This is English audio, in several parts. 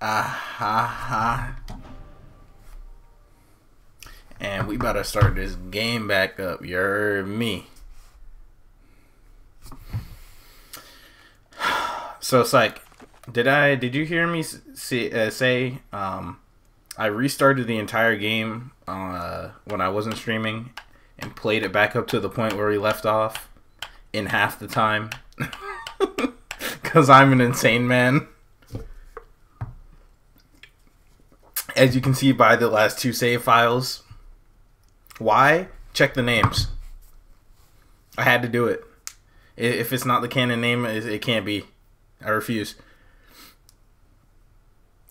Ah ha ha. And we to start this game back up. You're me. So it's like, did I? Did you hear me see, uh, say? Um, I restarted the entire game uh, when I wasn't streaming and played it back up to the point where we left off in half the time. Because I'm an insane man. As you can see by the last two save files. Why? Check the names. I had to do it. If it's not the canon name, it can't be. I refuse.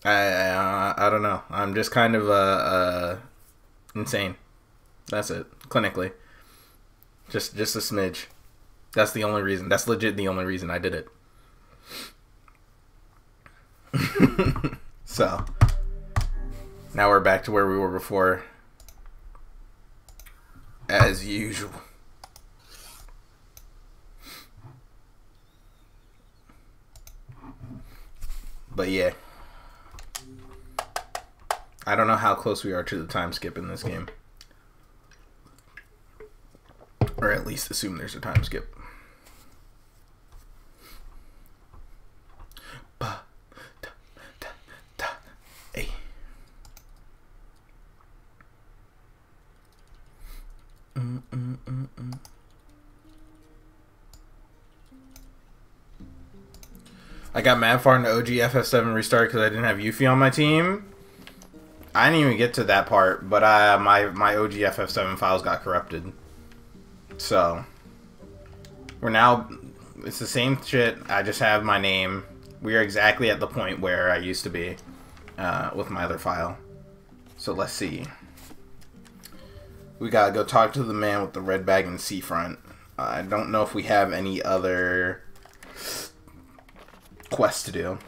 I I, I don't know. I'm just kind of uh, uh insane. That's it. Clinically, just just a smidge. That's the only reason. That's legit the only reason I did it. so now we're back to where we were before, as usual. But yeah. I don't know how close we are to the time skip in this game. Or at least assume there's a time skip. I got mad far into OG FF7 restart because I didn't have Yuffie on my team. I didn't even get to that part, but uh, my my OG FF7 files got corrupted. So we're now it's the same shit. I just have my name. We are exactly at the point where I used to be uh, with my other file. So let's see. We gotta go talk to the man with the red bag and seafront. Uh, I don't know if we have any other quest to do.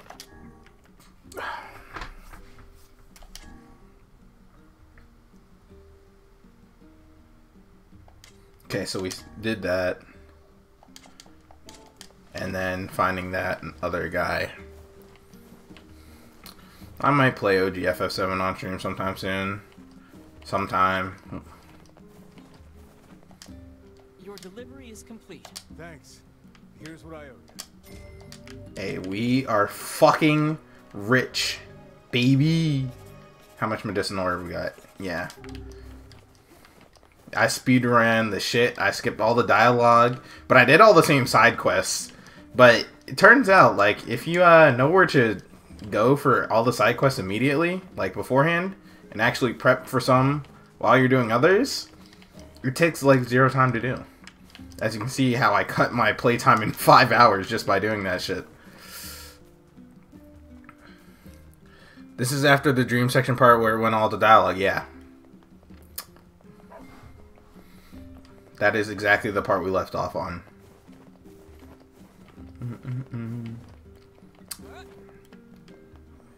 Okay, so we did that. And then finding that other guy. I might play OG FF7 on stream sometime soon. Sometime. Your delivery is complete. Thanks. Here's what I owe you. Hey, we are fucking rich, baby. How much medicinal have we got? Yeah. I speed ran the shit. I skipped all the dialogue, but I did all the same side quests. But it turns out, like, if you uh, know where to go for all the side quests immediately, like beforehand, and actually prep for some while you're doing others, it takes like zero time to do. As you can see how I cut my playtime in five hours just by doing that shit. This is after the dream section part where it went all the dialogue, yeah. That is exactly the part we left off on.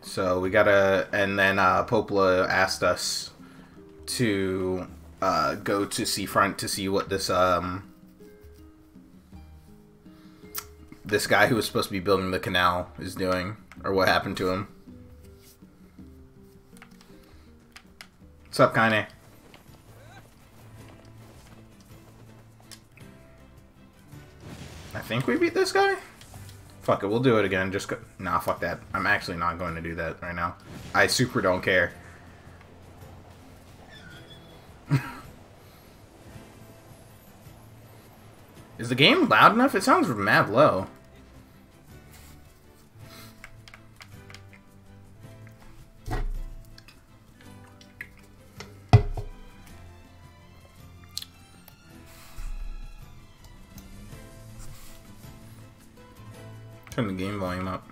So we gotta, and then uh, Popola asked us to uh, go to Seafront to see what this um, this guy who was supposed to be building the canal is doing, or what happened to him. What's up, Kaine? I think we beat this guy? Fuck it, we'll do it again. Just go Nah, fuck that. I'm actually not going to do that right now. I super don't care. Is the game loud enough? It sounds mad low. Turn the game volume up.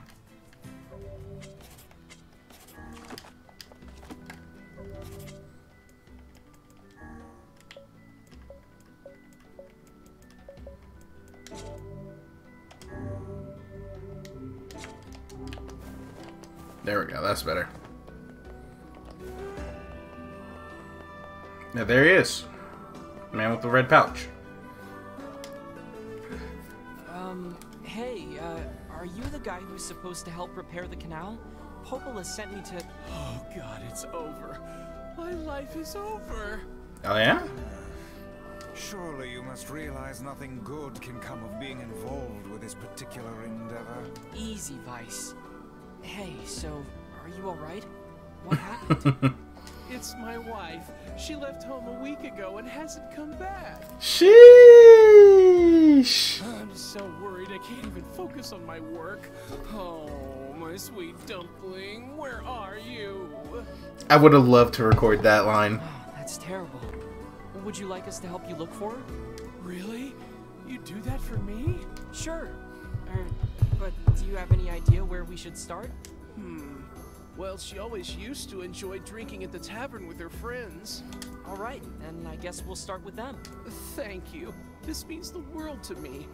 There we go, that's better. Now there he is. Man with the red pouch. Um, hey, uh, are you the guy who's supposed to help repair the canal? Popola sent me to. Oh god, it's over. My life is over. Oh yeah? Surely you must realize nothing good can come of being involved with this particular endeavor. Easy, Weiss. Hey, so, are you alright? What happened? It's my wife. She left home a week ago and hasn't come back. Sheesh. I'm so worried I can't even focus on my work. Oh, my sweet dumpling, where are you? I would have loved to record that line. Oh, that's terrible. Would you like us to help you look for her? Really? You do that for me? Sure. Er, but do you have any idea where we should start? Hmm. Well, she always used to enjoy drinking at the tavern with her friends. Alright, then I guess we'll start with them. Thank you. This means the world to me.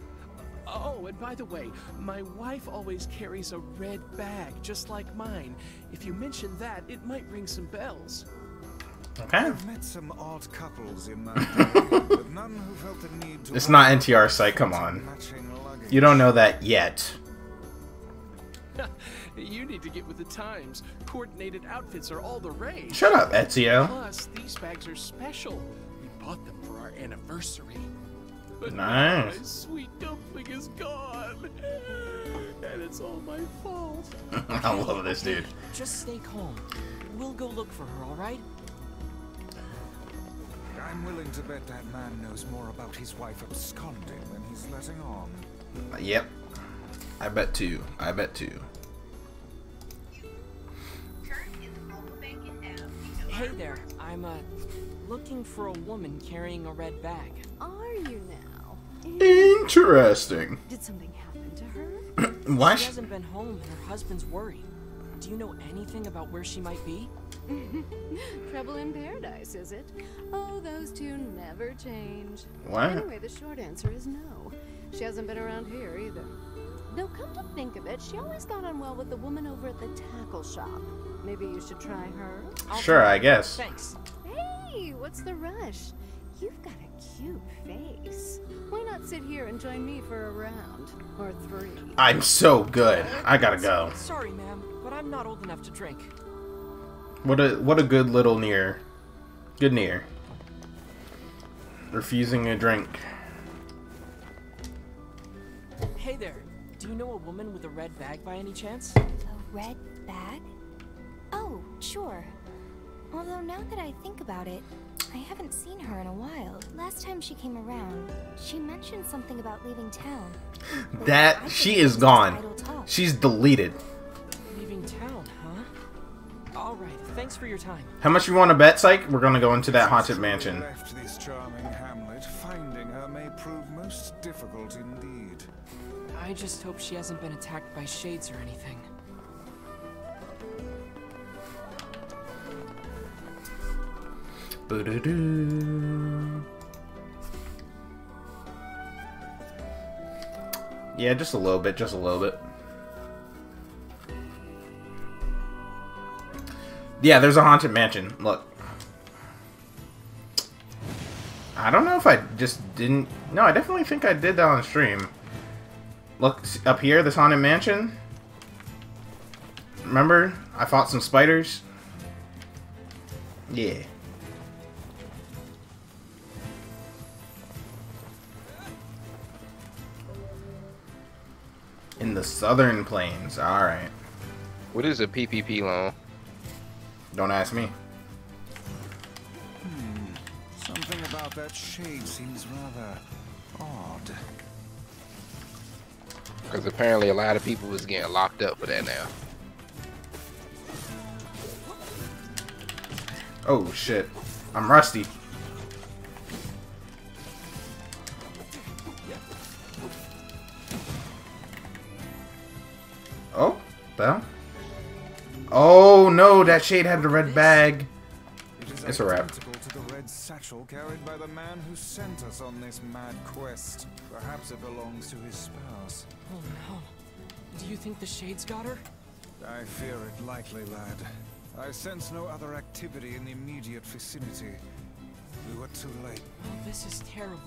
Oh, and by the way, my wife always carries a red bag, just like mine. If you mention that, it might ring some bells. Okay. I've met some odd couples in my day, but none who felt the need to It's not NTR site, come on. You don't know that yet. you need to get with the times. Coordinated outfits are all the rage. Shut up, Ezio. Plus, these bags are special. We bought them for our anniversary. But Nice. now my sweet dumpling is gone. And it's all my fault. I love this dude. Just stay calm. We'll go look for her, alright? I'm willing to bet that man knows more about his wife absconding than he's letting on. Yep. I bet too. I bet too. Hey there, I'm, uh, looking for a woman carrying a red bag. Are you now? Interesting. Did something happen to her? Why? She hasn't been home and her husband's worried. Do you know anything about where she might be? Trouble in paradise, is it? Oh, those two never change. What? Anyway, the short answer is no. She hasn't been around here either. Though, come to think of it, she always got on well with the woman over at the tackle shop. Maybe you should try her. I'll Sure. I guess. Thanks. Hey, what's the rush? You've got a cute face. Why not sit here and join me for a round? Or three? I'm so good. I gotta go. Sorry, ma'am, but I'm not old enough to drink. What a what a good little Nier. Good Nier. Refusing a drink. Hey there, do you know a woman with a red bag by any chance? A red bag? Oh, sure. Although now that I think about it, I haven't seen her in a while. Last time she came around, she mentioned something about leaving town. That she is gone. She's deleted. Leaving town, huh? Alright, thanks for your time. How much you want to bet, Psych? We're gonna go into that haunted mansion. Left this charming hamlet, finding her may prove most difficult indeed. I just hope she hasn't been attacked by shades or anything. Yeah, just a little bit, just a little bit. Yeah, there's a haunted mansion. Look. I don't know if I just didn't... No, I definitely think I did that on stream. Look, up here, this haunted mansion. Remember? I fought some spiders. Yeah. In the southern plains. Alright. What is a PPP loan? Don't ask me. Hmm, something about that shade seems rather odd. Because apparently a lot of people is getting locked up for that now. Oh shit. I'm rusty. Oh, well. Oh no, that shade had the red bag. It is It's a wrap. to the red satchel carried by the man who sent us on this mad quest. Perhaps it belongs to his spouse. Oh no. Do you think the shades got her? I fear it likely, lad. I sense no other activity in the immediate vicinity. We were too late. Oh, this is terrible.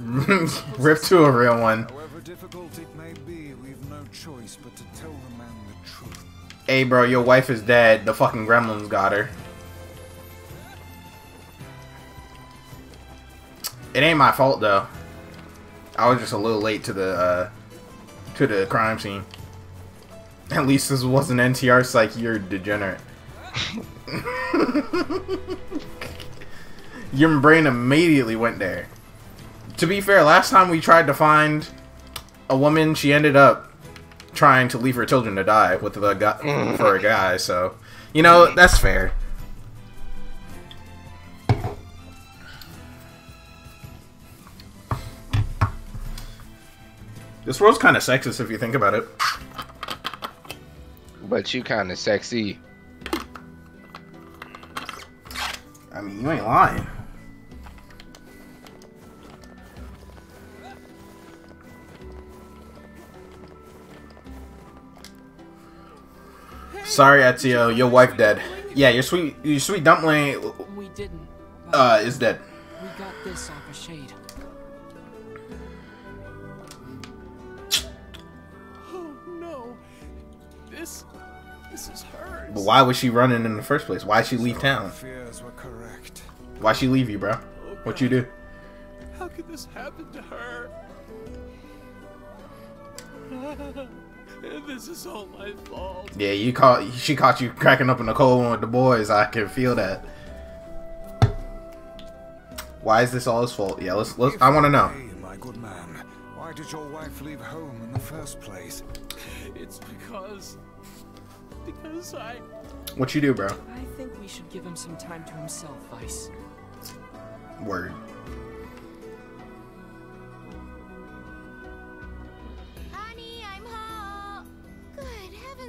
Rip to a real one. However difficult it may be, we've no choice but to tell the man the truth. Hey, bro, your wife is dead. The fucking gremlins got her. It ain't my fault though. I was just a little late to the uh, to the crime scene. At least this wasn't NTR psych. You're degenerate. Your brain immediately went there. To be fair, last time we tried to find a woman, she ended up trying to leave her children to die with the guy mm. for a guy. So, you know, mm. that's fair. This world's kind of sexist if you think about it. But you kind of sexy. I mean, you ain't lying. Sorry, Ezio, your wife dead. Yeah, your sweet, your sweet dumpling We didn't. uh, is dead. we got this off a shade. Oh no. This. This is hers. But why was she running in the first place? Why'd she leave town? Fears were correct. Why'd she leave you, bro? What you do? How could this happen to her? this is all my fault. Yeah, you caught. She caught you cracking up in the cold one with the boys. I can feel that. Why is this all his fault? Yeah, let's. let's I want to know. may, my good man, why did your wife leave home in the first place? It's because. Because I. What you do, bro? I think we should give him some time to himself, Weiss. Word.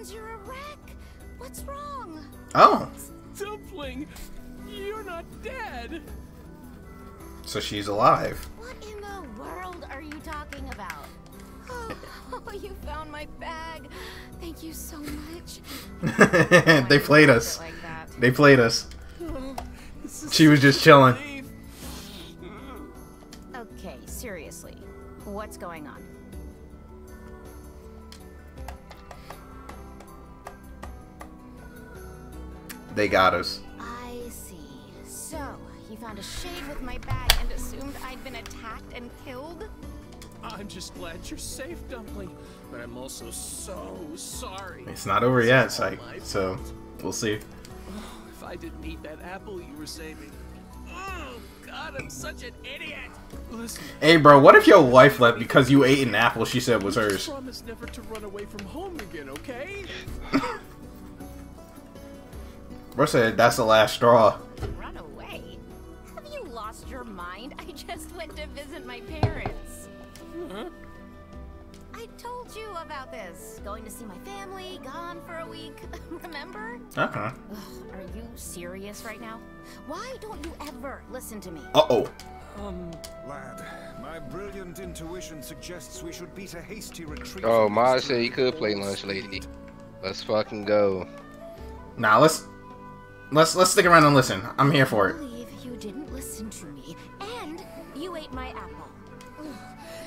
Good heavens, you're a wreck. What's wrong? Oh, Dumpling! You're not dead! so she's alive. What in the world are you talking about? Oh, you found my bag. Thank you so much. they played us. Like. They played us. This is She was just chilling. Okay, seriously. What's going on? They got us. I see. So, you found a shade with my bag and assumed I'd been attacked and killed? I'm just glad you're safe, Dumpling. But I'm also so sorry. It's not over yet, It's psych. So we'll see. Oh, if I didn't eat that apple you were saving. Oh, God, I'm such an idiot! Listen, Hey, bro, what if your wife left because you ate an apple she said was hers? promise never to run away from home again, okay? Bro said that's the last straw. Run away? Have you lost your mind? I just went to visit my parents. Huh? I told you about this. Going to see my family, gone for a week. Remember? Uh huh. Ugh, are you serious right now? Why don't you ever listen to me? Uh oh. Um, Lad, my brilliant intuition suggests we should beat a hasty retreat. Oh, from Ma said you could play lunch lady. Let's fucking go. Nah, let's let's let's stick around and listen. I'm here for it. believe you didn't listen to me, and you ate my apple.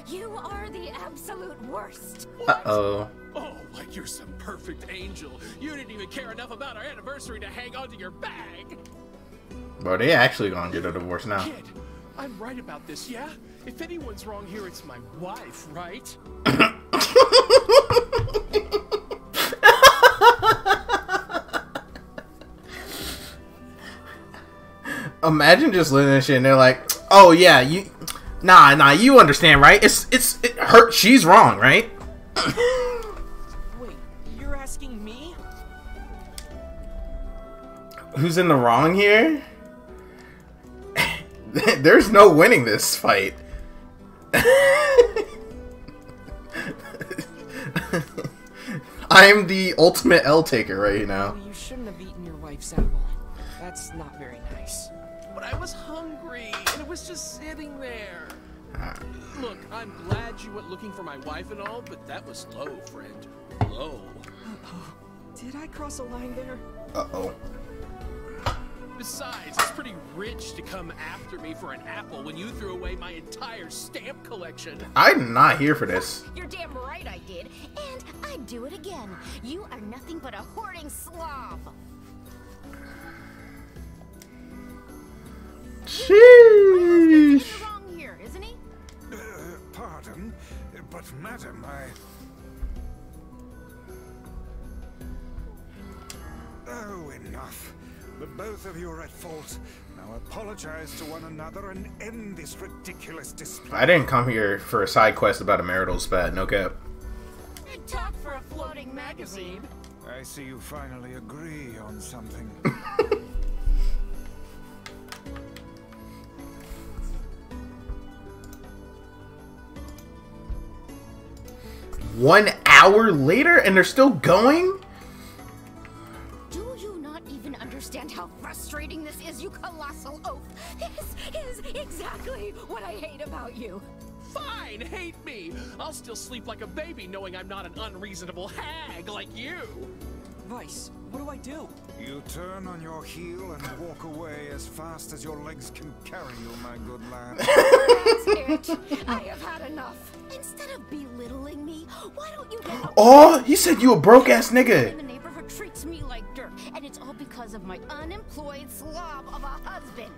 You are the absolute worst. Uh oh. Oh, like you're some perfect angel. You didn't even care enough about our anniversary to hang onto your bag. Bro, they actually gonna get a divorce now. Kid, I'm right about this, yeah? If anyone's wrong here, it's my wife, right? Imagine just to this shit and they're like, "Oh yeah, you, nah, nah, you understand, right? It's it's it, hurt. She's wrong, right? wait, you're asking me? Who's in the wrong here? There's no winning this fight. I'm the ultimate L taker right now. Well, you shouldn't have eaten your wife's apple. That's not was just sitting there. Ah. Look, I'm glad you went looking for my wife and all, but that was low, friend. Low. Did I cross a line there? Uh oh. Besides, it's pretty rich to come after me for an apple when you threw away my entire stamp collection. I'm not here for this. You're damn right I did. And I'd do it again. You are nothing but a hoarding slob. Sheesh. He's wrong here, isn't he? Uh, pardon, but madam, I... Oh, enough. But both of you are at fault. Now apologize to one another and end this ridiculous display. I didn't come here for a side quest about a marital spat. No cap. Talk for a floating magazine. I see you finally agree on something. One hour later, and they're still going. Do you not even understand how frustrating this is, you colossal oaf? This is exactly what I hate about you. Fine, hate me. I'll still sleep like a baby knowing I'm not an unreasonable hag like you. Weiss, what do I do? You turn on your heel and walk away as fast as your legs can carry you, my good lad. That's it. I have had enough. Instead of belittling me, why don't you get Oh, he said you a broke ass nigga. the neighborhood treats me like dirt, and it's all because of my unemployed slob of a husband.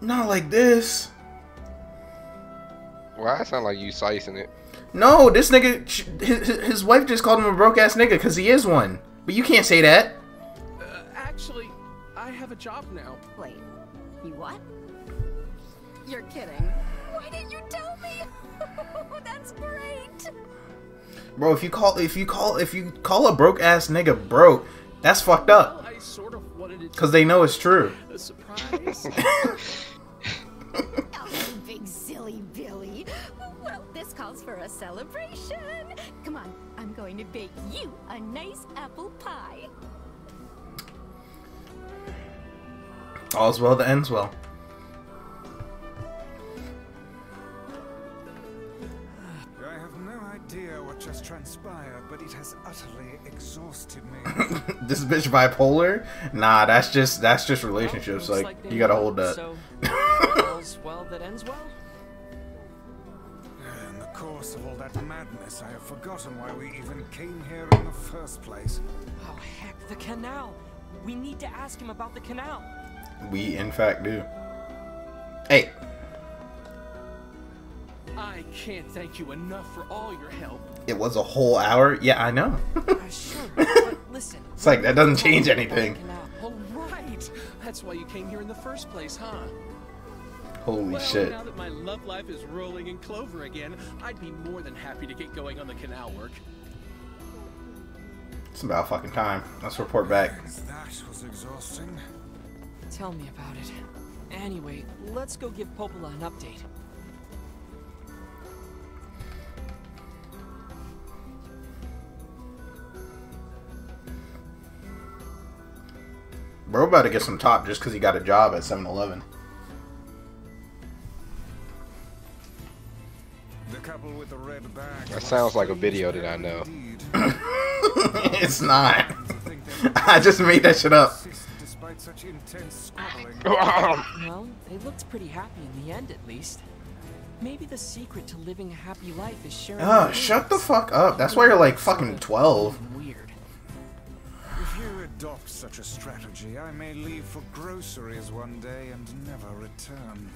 Not like this. Why it sound like you slicing it? No, this nigga, his, his wife just called him a broke ass nigga because he is one. But you can't say that. Uh, actually, I have a job now. Wait, you what? You're kidding. Why didn't you tell me? That's great. Bro, if you call if you call if you call a broke ass nigga broke, that's fucked up. Well, sort of wanted it to Cause they know it's true. a surprise. Oh, big silly Billy. Well, this calls for a celebration. Come on, I'm going to bake you a nice apple pie. All's well that ends well. I have no idea what just transpired, but it has utterly exhausted me. this bitch bipolar? Nah, that's just that's just relationships. Well, Like, looks you gotta hold that. So, all's well that ends well? In the course of all that madness, I have forgotten why we even came here in the first place. Oh, heck, the canal. We need to ask him about the canal. we in fact do. Hey, I can't thank you enough for all your help. it was a whole hour. Yeah, I know. Uh, sure, but listen. It's like, that doesn't change anything. All right. That's why you came here in the first place, huh? Holy well, shit. now that my love life is rolling in clover again, I'd be more than happy to get going on the canal work. It's about fucking time. Let's report back. That was exhausting. Tell me about it. Anyway, let's go give Popola an update. Bro about to get some top just because he got a job at 7-Eleven. That sounds like a video that I know. it's not. To think they would I just made that shit up. Despite such intense squabbling. Well, they looked pretty happy in the end, at least. Maybe the secret to living a happy life is sharing. Oh, your shut the fuck up. That's why you're like fucking 12. Weird. If you adopt such a strategy, I may leave for groceries one day and never return.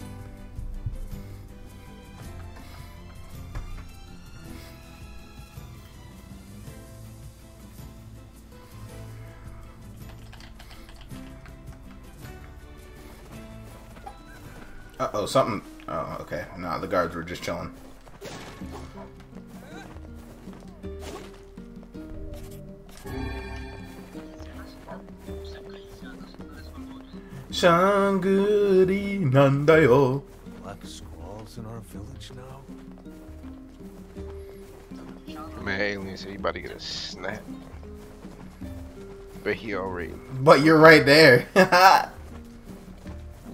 Oh, something. Oh, okay. Nah, the guards were just chilling. Shangri Nandayo. Black squalls in our village now? Man, alien said he about to get a snap. But he already. But you're right there.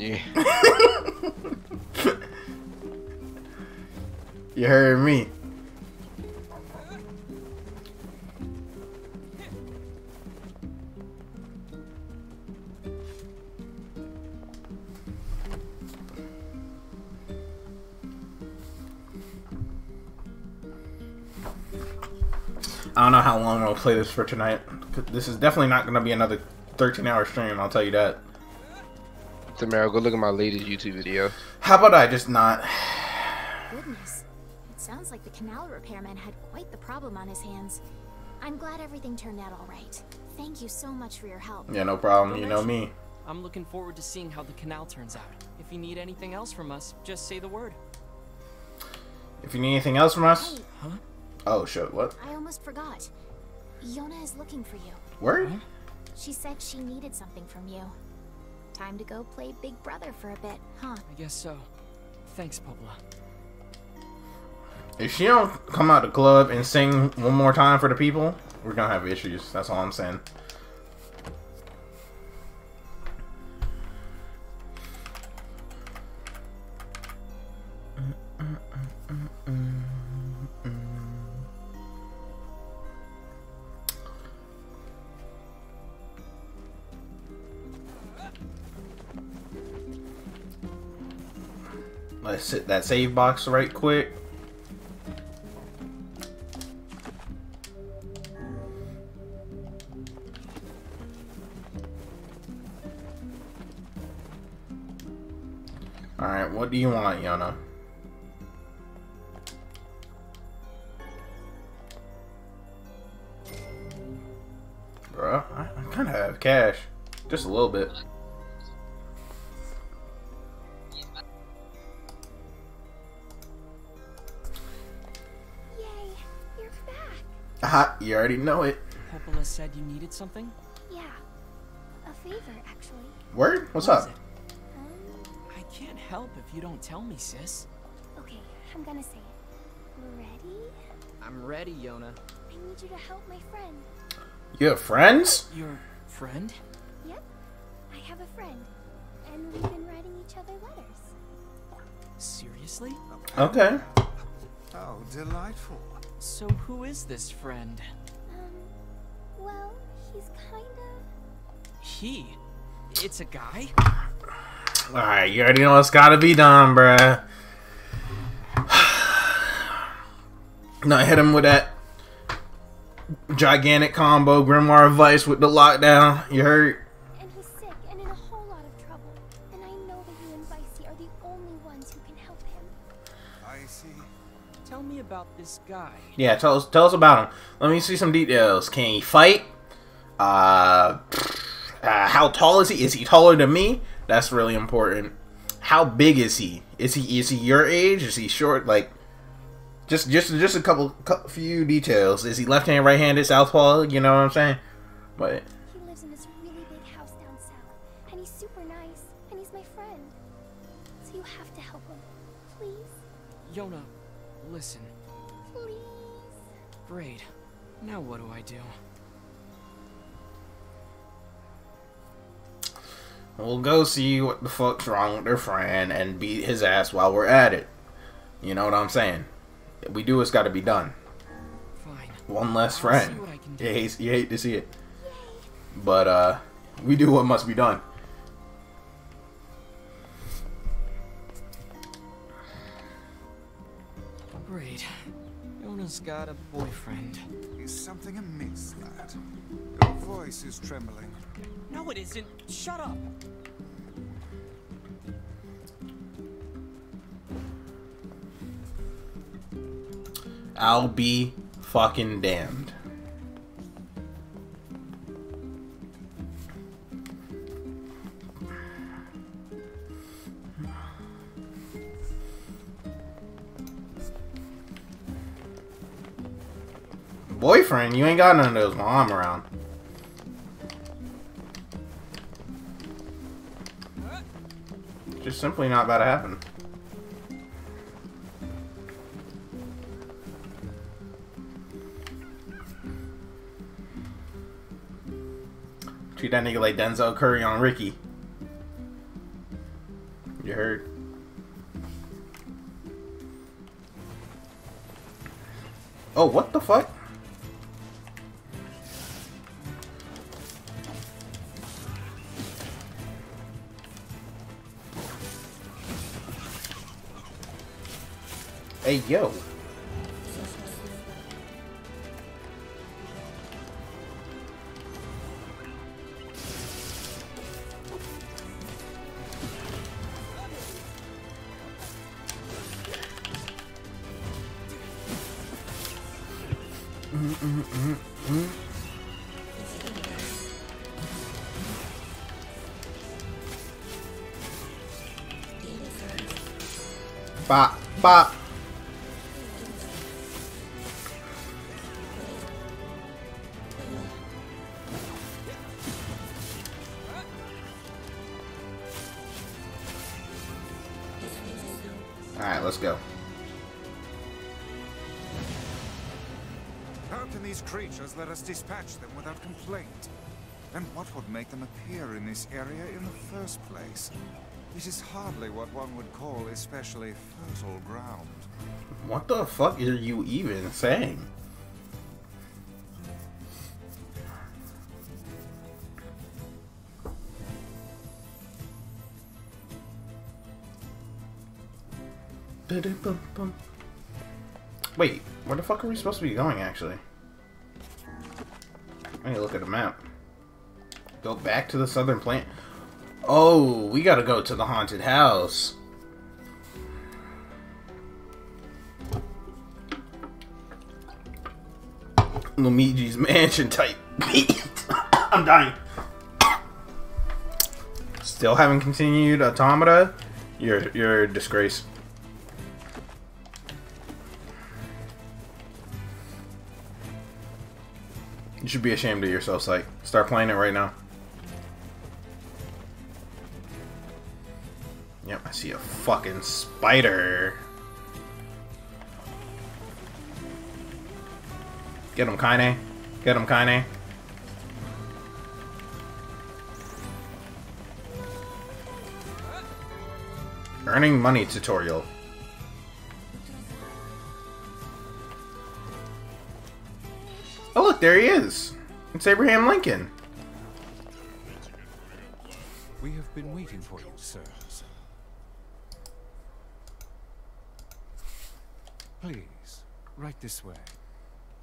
Yeah. you heard me. I don't know how long I'll play this for tonight. This is definitely not going to be another 13 hour stream, I'll tell you that. Tamarrow, go look at my latest YouTube video. How about I just not? Goodness. It sounds like the canal repairman had quite the problem on his hands. I'm glad everything turned out all right. Thank you so much for your help. Yeah, no problem. You know me. I'm looking forward to seeing how the canal turns out. If you need anything else from us, just say the word. If you need anything else from us, Hey, Huh? oh shit, what? I almost forgot. Yonah is looking for you. Where? She said she needed something from you. Time to go play Big Brother for a bit, huh? I guess so. Thanks, Popola. If she don't come out the club and sing one more time for the people, we're gonna have issues. That's all I'm saying. Let's hit that save box right quick. Alright, what do you want, Yonah? Bruh, I, I kind of have cash. Just a little bit. Back. Aha, you already know it. Popola said you needed something? Yeah, a favor actually. Word? What's What is up? Um, I can't help if you don't tell me, sis. okay, I'm gonna say it. Ready? I'm ready, Yonah. I need you to help my friend. You have friends? Your friend? Yep, I have a friend, and we've been writing each other letters. Seriously? Okay. Oh, delightful. So who is this friend? Um, well, he's kinda. He? It's a guy? Alright, you already know what's gotta be done, bruh. now hit him with that gigantic combo Grimoire Weiss with the lockdown. You heard? And he's sick and in a whole lot of trouble. And I know that you and Weissy are the only ones who can help him. I see. Tell me about this guy. Yeah, tell us tell us about him. Let me see some details. Can he fight? Uh, uh how tall is he? Is he taller than me? That's really important. How big is he? Is he is he your age? Is he short? Like just just just a couple cou- few details. Is he left hand, right handed, southpaw? You know what I'm saying? But Now what do I do? we'll go see what the fuck's wrong with their friend and beat his ass while we're at it. You know what I'm saying? We do what's got to be done. Fine. One less friend. see what do. You hate, you hate to see it, but uh, we do what must be done. Great. Yonah's got a boyfriend. Is something amiss, lad? Your voice is trembling. No, it isn't. Shut up. I'll be fucking damned. Boyfriend, you ain't got none of those while I'm around. Just simply not about to happen. Treat that nigga like Denzel Curry on Ricky. You heard? Oh, what the fuck? Hey, yo. Bop, bop. Let us dispatch them without complaint? And what would make them appear in this area in the first place? This is hardly what one would call especially fertile ground. What the fuck are you even saying? Wait, where the fuck are we supposed to be going, actually? I need to look at the map. Go back to the southern plant. Oh, we gotta go to the haunted house. Luigi's Mansion type beat. I'm dying. Still haven't continued Automata? You're you're a disgrace. Should be ashamed of yourself, Psych. Start playing it right now. Yep, I see a fucking spider. Get him, Kaine. Get him, Kaine. Earning money tutorial. Look, there he is. It's Abraham Lincoln. We have been waiting for you, sirs. Please, right this way.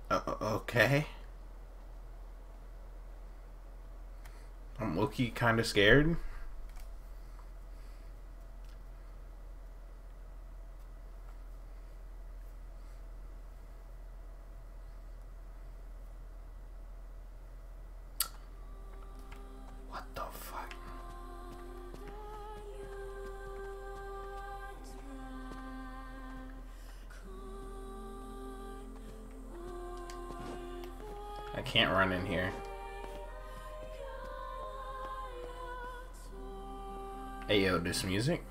Uh, okay. I'm Loki kind of scared. This music?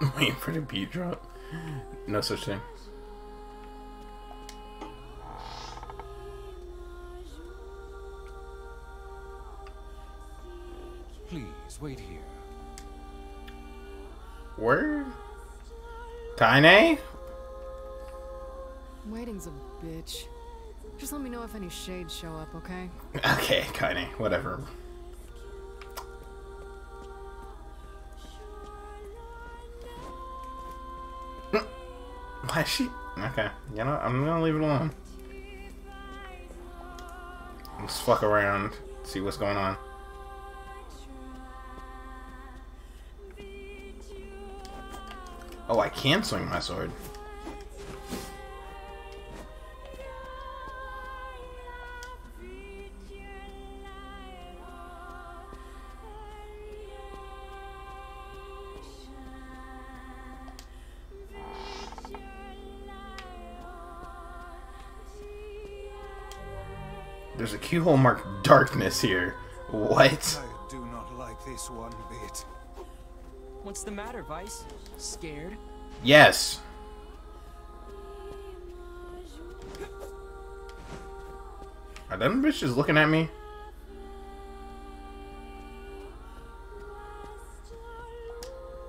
Waiting for the beat drop. No such thing. Kaine? Waiting's a bitch. Just let me know if any shades show up, okay? Okay, Kaine, whatever. Why is she? Okay, you know, I'm gonna leave it alone. Let's fuck around, see what's going on. Oh, I can swing my sword. There's a keyhole marked darkness here. What? I do not like this one bit. What's the matter, Weiss? Scared? Yes. Are them bitches looking at me?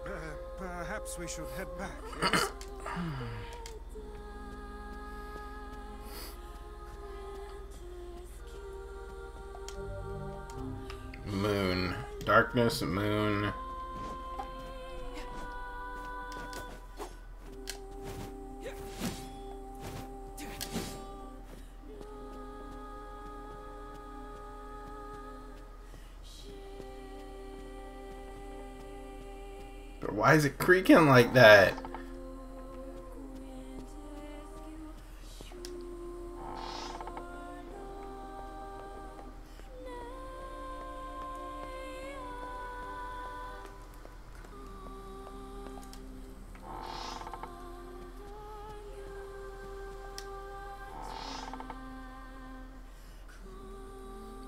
Uh, perhaps we should head back. yes? Moon. Darkness, moon. Why is it creaking like that?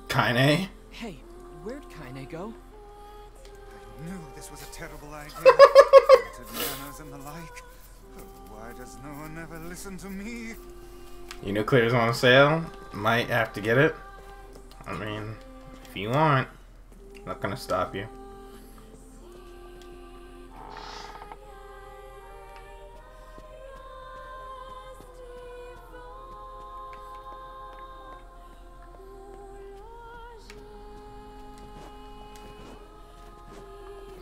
Kaine? Hey, where'd Kaine go? I knew this was a terrible idea. Haunted manners and the like. Why does no one ever listen to me? You know Clear's on sale. Might have to get it. I mean, if you want, not gonna stop you.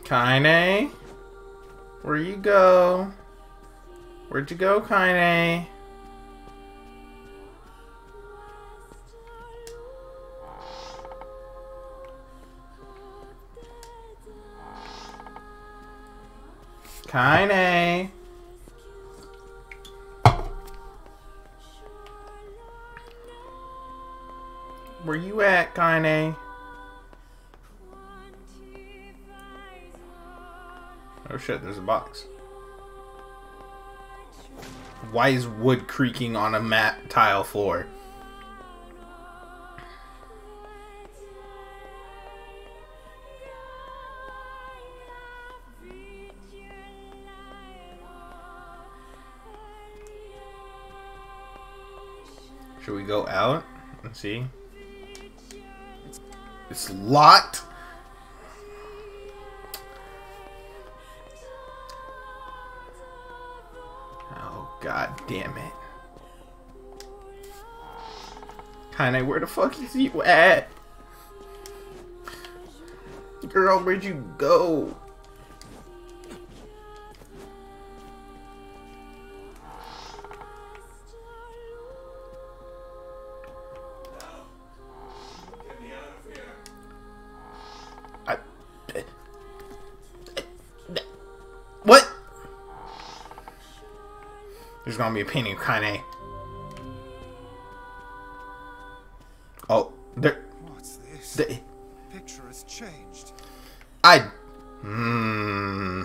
Kaine? Where you go? Where'd you go, Kaine? Kaine? Where you at, Kaine? Oh shit, there's a box. Why is wood creaking on a mat tile floor? Should we go out and see? It's locked. Damn it. Kinda where the fuck is you at? Girl, where'd you go? Gonna be painting of Kaine. Oh, there. What's this? The, Picture has changed. I. Hmm.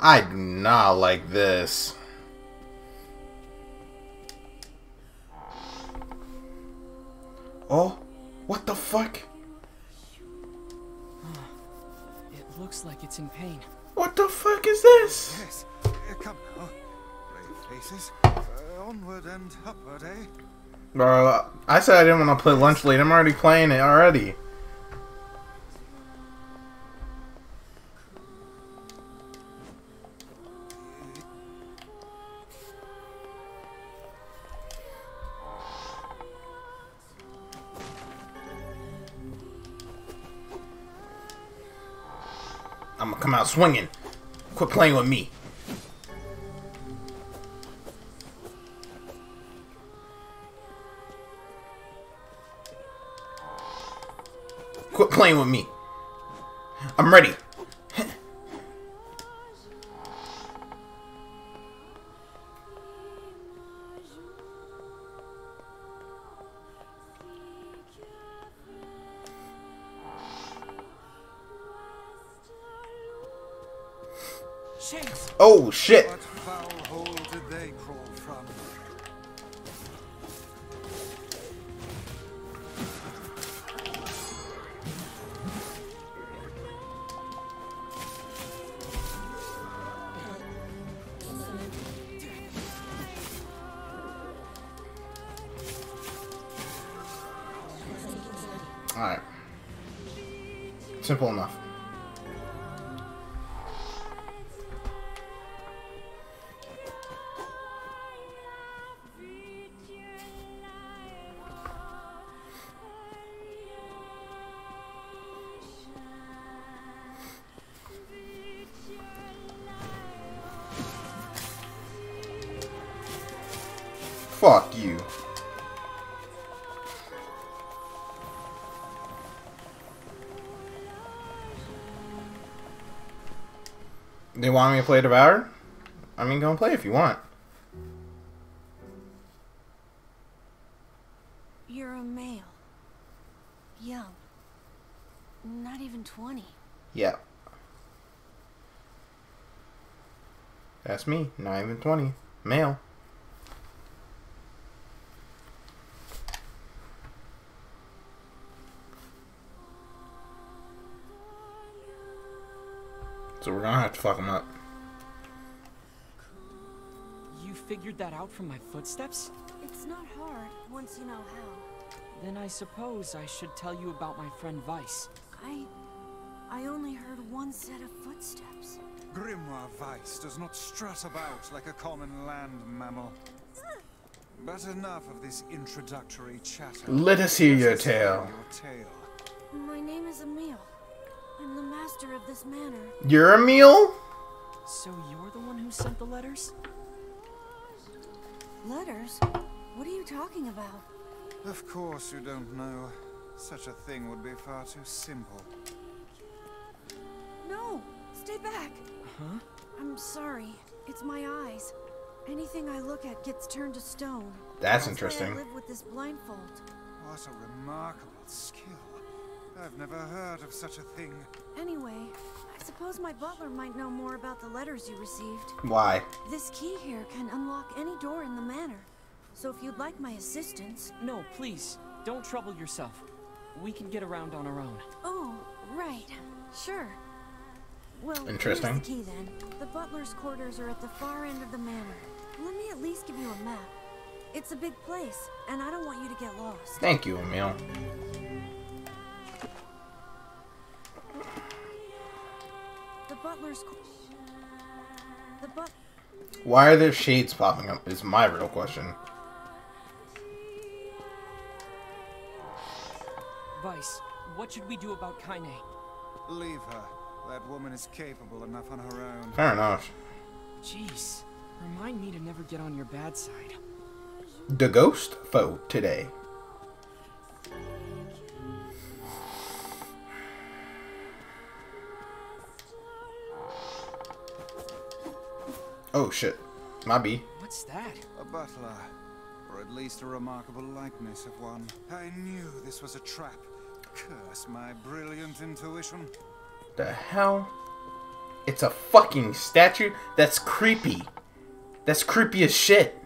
I do not like this. And upward, eh? Bro, I said I didn't want to play Lunch Late. I'm already playing it already. I'm gonna come out swinging. Quit playing with me. Playing with me. I'm ready. Alright. Simple enough. Want me to play Devour? I mean, go and play if you want. You're a male. Young. Not even 20. Yeah. That's me. Not even 20. Male. Figured that out from my footsteps? It's not hard once you know how. Then I suppose I should tell you about my friend Weiss. I. I only heard one set of footsteps. Grimoire Weiss does not strut about like a common land mammal. But enough of this introductory chatter. Let us hear your tale. Your tale. My name is Emil. I'm the master of this manor. You're a meal? So you're the one who sent the letters? Letters? What are you talking about? Of course you don't know. Such a thing would be far too simple. No! Stay back! Huh? I'm sorry. It's my eyes. Anything I look at gets turned to stone. That's why interesting. I live with this blindfold. What a remarkable skill. I've never heard of such a thing. Anyway, I suppose my butler might know more about the letters you received. Why? This key here can unlock any door in the manor. So if you'd like my assistance... No, please. Don't trouble yourself. We can get around on our own. Oh, right. Sure. Well, Interesting. the key then. The butler's quarters are at the far end of the manor. Let me at least give you a map. It's a big place, and I don't want you to get lost. Thank you, Emil. Butler's... The but... Why are there shades popping up? Is my real question. Weiss, what should we do about Kaine? Leave her. That woman is capable enough on her own. Fair enough. Jeez, remind me to never get on your bad side. The ghost foe today. Oh shit. My B. What's that? A butler. Or at least a remarkable likeness of one. I knew this was a trap. Curse my brilliant intuition. The hell? It's a fucking statue? That's creepy. That's creepy as shit.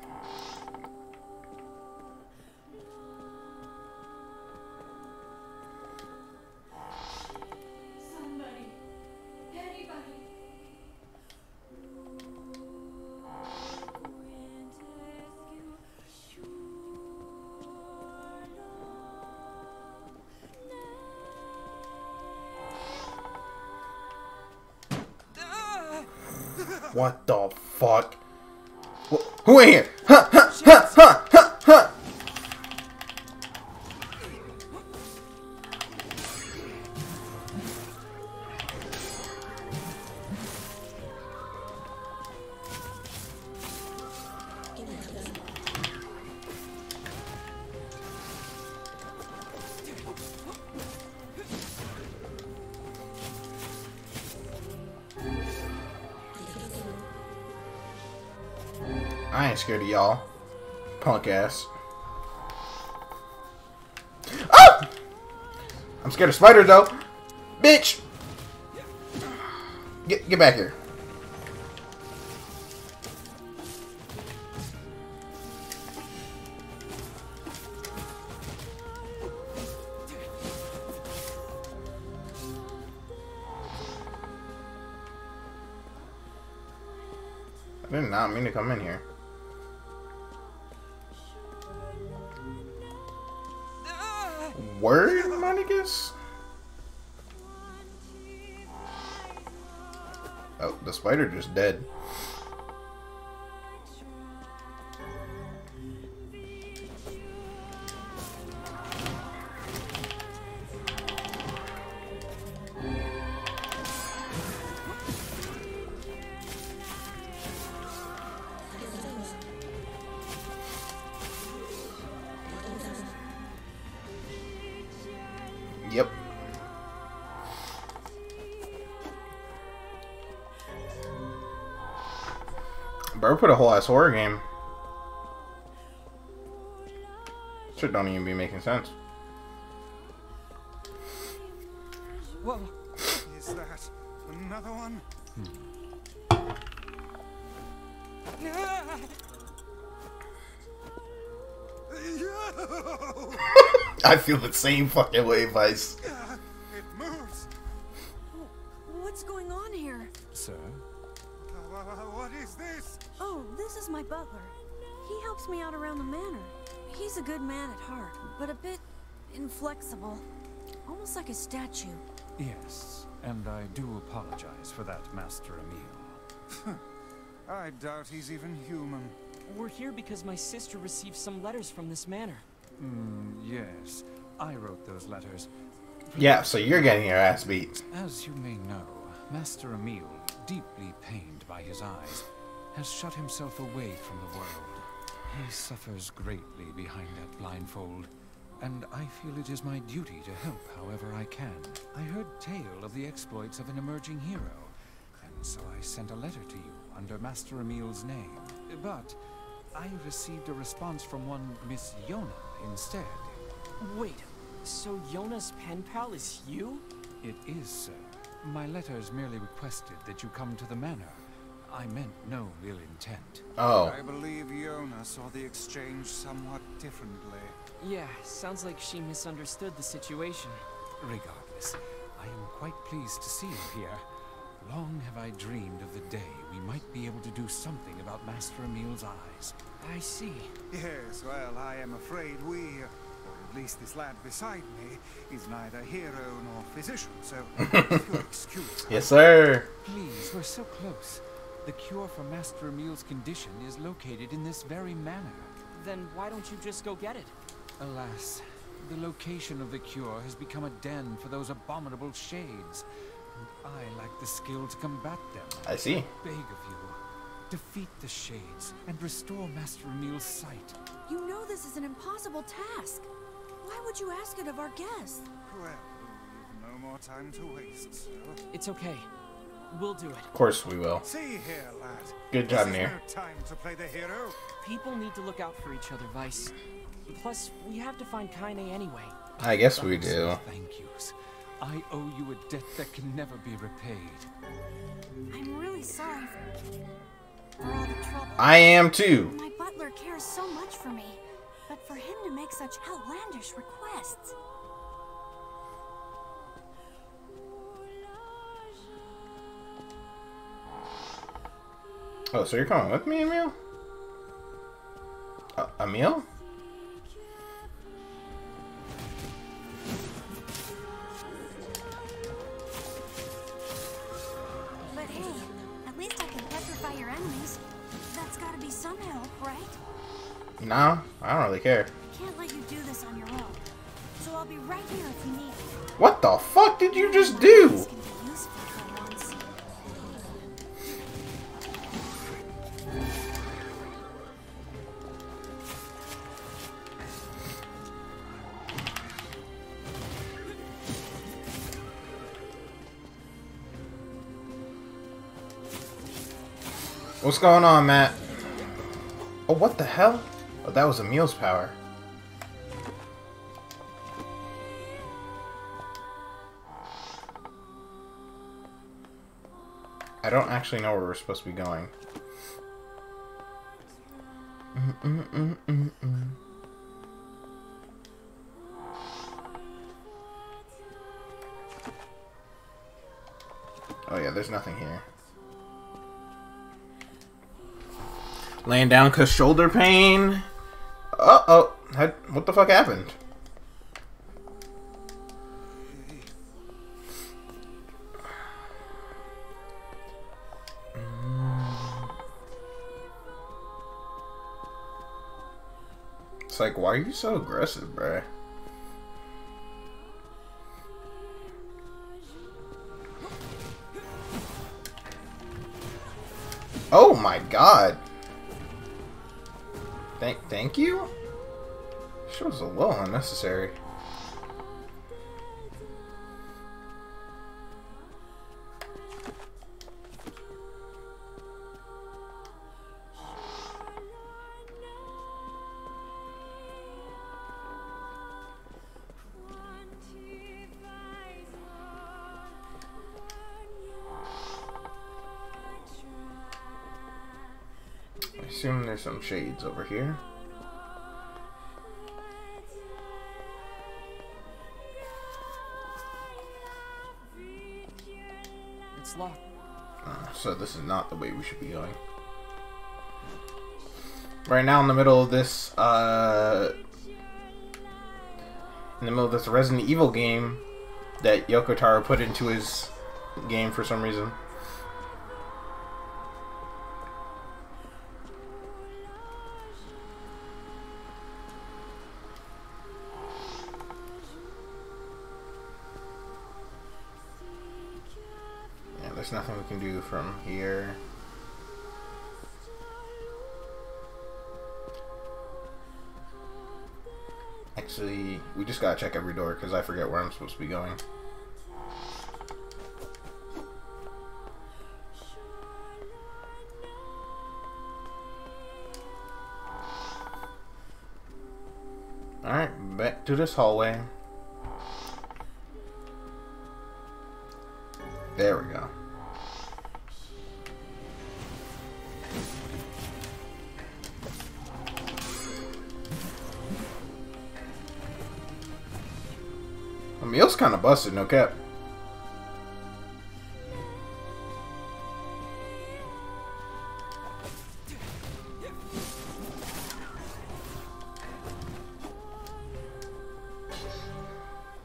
What the fuck? Wh- Who in here? Huh, huh, huh, huh, huh, scared of y'all. Punk ass. Ah! I'm scared of spiders though. Bitch! Get get back here. I did not mean to come in here. Spider just dead. Bro put a whole ass horror game. Shit don't even be making sense. Whoa. Is that another one? Hmm. I feel the same fucking way, Weiss. Received some letters from this manor. Hmm, yes. I wrote those letters. Yeah, so you're getting your ass beat. As you may know, Master Emil, deeply pained by his eyes, has shut himself away from the world. He suffers greatly behind that blindfold, and I feel it is my duty to help however I can. I heard tale of the exploits of an emerging hero, and so I sent a letter to you under Master Emil's name. But I received a response from one Miss Yonah instead. Wait, so Yonah's pen pal is you? It is, sir. My letters merely requested that you come to the manor. I meant no ill intent. Oh. I believe Yona saw the exchange somewhat differently. Yeah, sounds like she misunderstood the situation. Regardless, I am quite pleased to see you here. Long have I dreamed of the day we might be able to do something about Master Emil's eyes. I see. Yes, well, I am afraid we, or at least this lad beside me, is neither hero nor physician, so if you'll excuse Yes, sir. Please, we're so close. The cure for Master Emil's condition is located in this very manor. Then why don't you just go get it? Alas, the location of the cure has become a den for those abominable shades. And I lack the skill to combat them. I see. Beg of you, defeat the shades and restore Master Emil's sight. You know this is an impossible task. Why would you ask it of our guest? Well, we've no more time to waste, sir. It's okay. We'll do it. Of course we will. See here, lad. Good job, this Nier. no time to play the hero. People need to look out for each other, Weiss. Plus, we have to find Kaine anyway. I guess we do. Thank yous. I owe you a debt that can never be repaid. I'm really sorry for all the trouble. I am too. My butler cares so much for me, but for him to make such outlandish requests. Oh, so you're coming with me, Emil? Uh, Emil? Right? No, I don't really care. I can't let you do this on your own. So I'll be right here if you need me. What the fuck did you just do? This can be useful for once. What's going on, Matt? Oh, what the hell? Oh, that was a Emil's power. I don't actually know where we're supposed to be going. Mm-mm-mm-mm-mm. Oh yeah, there's nothing here. Laying down cause shoulder pain. Uh oh, what the fuck happened? It's like, why are you so aggressive, bruh? Oh my god. Thank thank you? She was a little unnecessary. There's some shades over here. It's locked. Uh, so this is not the way we should be going. Right now, in the middle of this, uh, in the middle of this Resident Evil game that Yoko Taro put into his game for some reason. From here. Actually, we just gotta check every door because I forget where I'm supposed to be going. Alright, back to this hallway. There we go. Emil's kind of busted, no cap.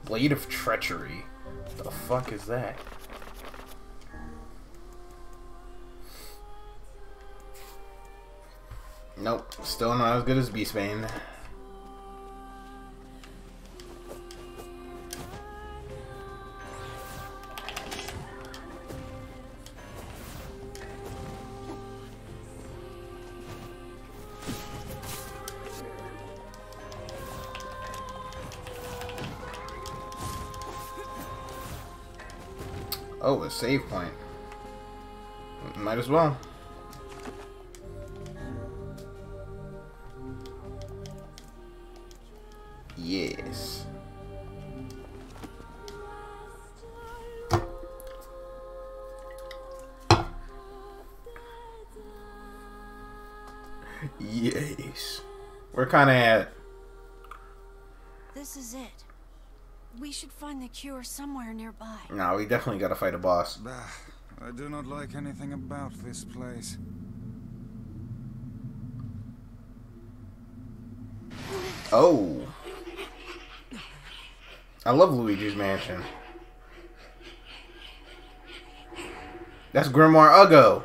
Blade of Treachery. The fuck is that? Nope, still not as good as Beastbane. Save point. Might as well. Yes. Yes. We're kind of at. Cure somewhere nearby. No, we definitely got to fight a boss. Bah, I do not like anything about this place. Oh. I love Luigi's Mansion. That's Grimoire Ugo.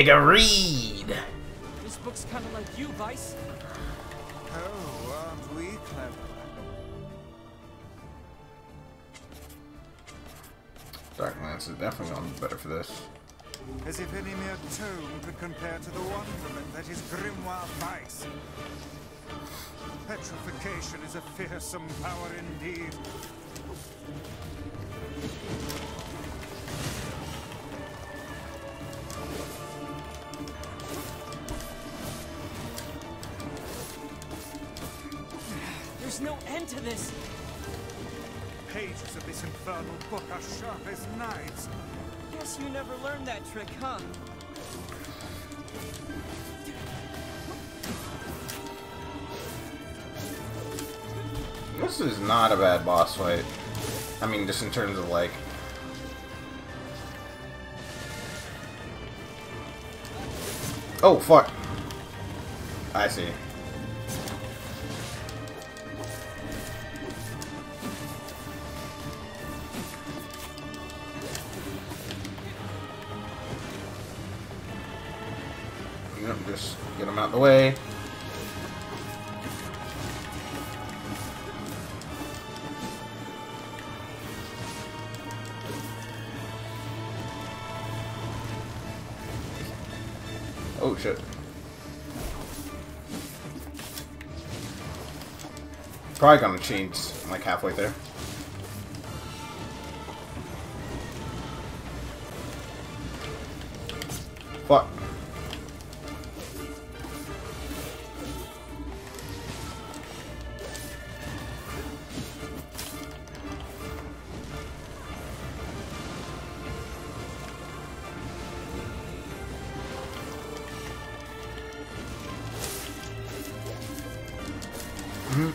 Nigga, read. This book's kind of like you, Weiss. Oh, aren't we clever? Dark Lance is definitely going to be better for this. As if any mere tome could compare to the wonderment that is Grimoire Weiss. Petrification is a fearsome power indeed. Book are sharp as knives. Guess you never learned that trick, huh? This is not a bad boss fight. I mean, just in terms of like. Oh, fuck. I see. Get him out the way. Oh shit. Probably gonna change like halfway there. Mm-hmm.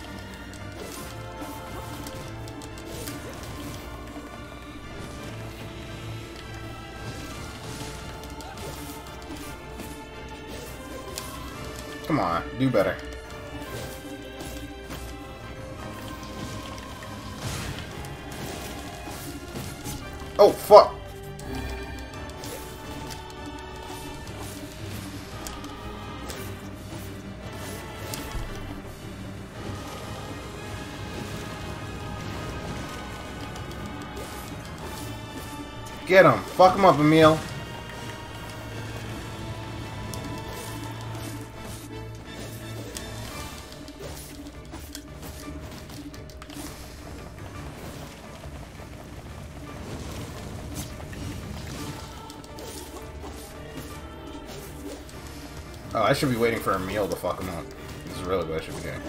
Come on, do better. Oh, fuck! Get him. Fuck him up, Emil. Oh, I should be waiting for Emil to fuck him up. This is really what I should be doing.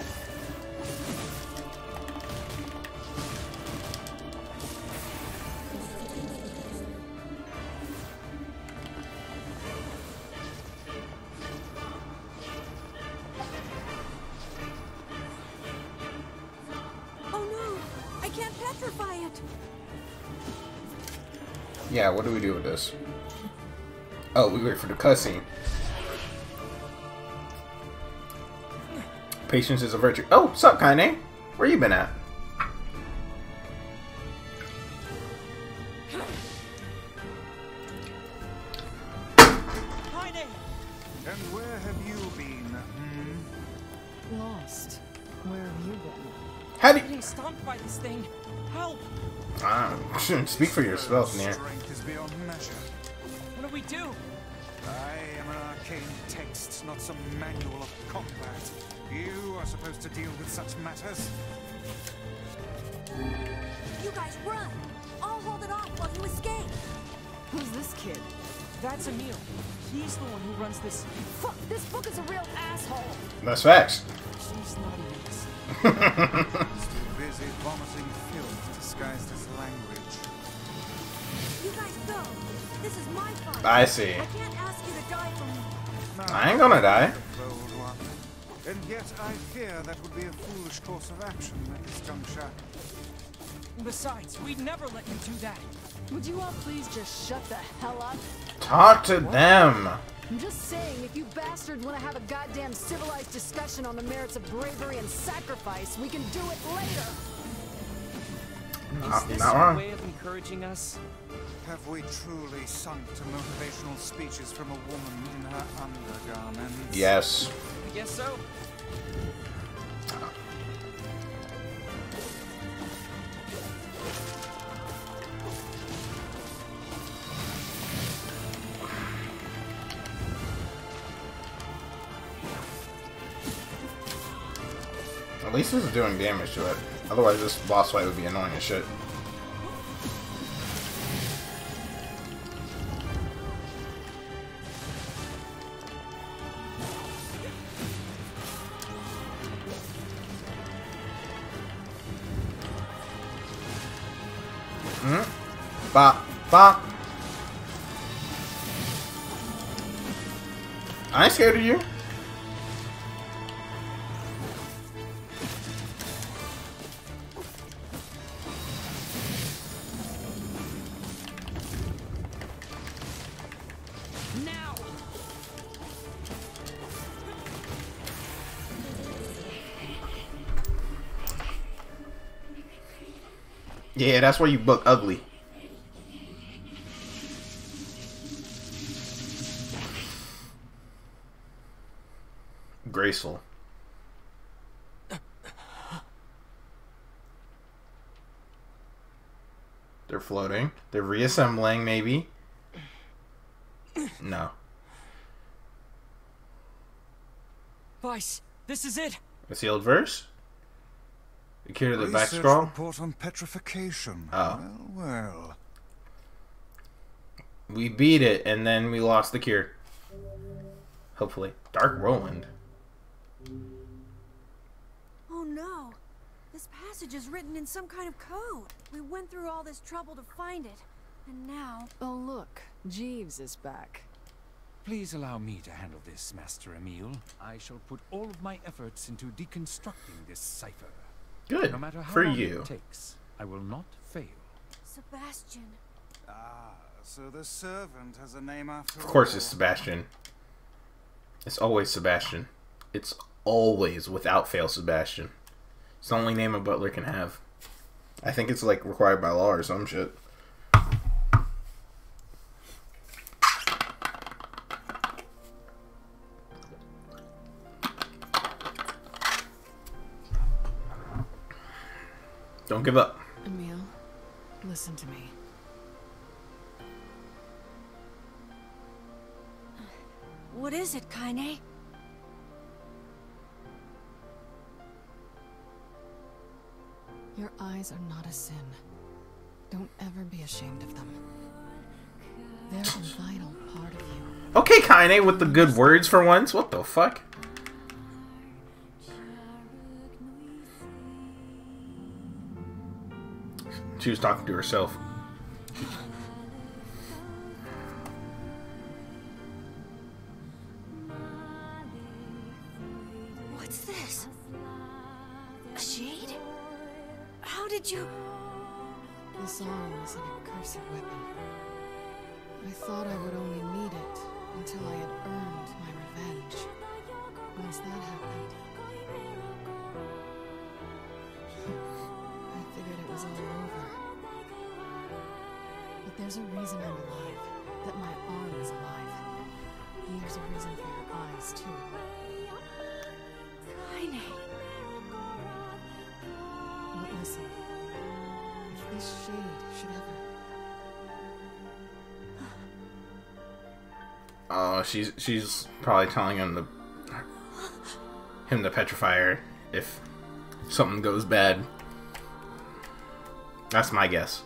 What do we do with this? Oh, we wait for the cutscene. Patience is a virtue. Oh, sup, Kaine? Where you been at? Speak for yourself, Nier. Strength is beyond measure. What do we do? I am an arcane text, not some manual of combat. You are supposed to deal with such matters. You guys run! I'll hold it off while you escape! Who's this kid? That's Emil. He's the one who runs this. Fuck, this book is a real asshole! That's facts. She's not even He's busy vomiting filth disguised as language. I see. I can't ask you to die for me! I ain't gonna die. And yet I fear that would be a foolish course of action at this juncture. Besides, we'd never let you do that. Would you all please just shut the hell up? Talk to them. I'm just saying, if you bastards want to have a goddamn civilized discussion on the merits of bravery and sacrifice, we can do it later. Is Not, this not wrong. way of encouraging us? Have we truly sunk to motivational speeches from a woman in her undergarments? Yes. I guess so. At least this is doing damage to it. Otherwise, this boss fight would be annoying as shit. Hmm? Bop. Bop. I ain't scared of you. Yeah, that's where you look ugly. Graceful. They're floating. They're reassembling, maybe. No. Weiss, this is it. A sealed verse? The cure to the back Research scroll? report on petrification. Oh. Well, well. We beat it, and then we lost the cure. Hopefully. Dark Roland. Oh no! This passage is written in some kind of code. We went through all this trouble to find it. And now... Oh, look. Jeeves is back. Please allow me to handle this, Master Emil. I shall put all of my efforts into deconstructing this cipher. Good. No matter how For long you. it takes, I will not fail. Sebastian. Ah, so the servant has a name after Of course all. it's Sebastian. It's always Sebastian. It's always without fail Sebastian. It's the only name a butler can have. I think it's like required by law or some shit. Don't give up. Emil, listen to me. What is it, Kaine? Your eyes are not a sin. Don't ever be ashamed of them. They're a vital part of you. Okay, Kaine, with the good words for once. What the fuck? She was talking to herself. She's probably telling him to him to petrify her if something goes bad. That's my guess.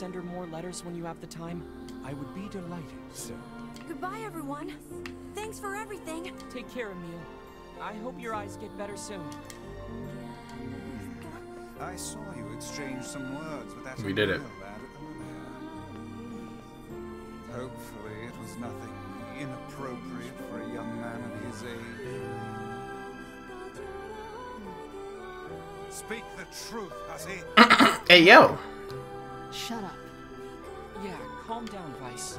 Send her more letters when you have the time? I would be delighted, sir. Goodbye, everyone. Thanks for everything. Take care, Emil. I hope your eyes get better soon. I saw you exchange some words with that We did it. Emil lad earlier. Hopefully it was nothing inappropriate for a young man of his age. Speak the truth, hussy. Hey yo, Shut up. Yeah, calm down, Weiss.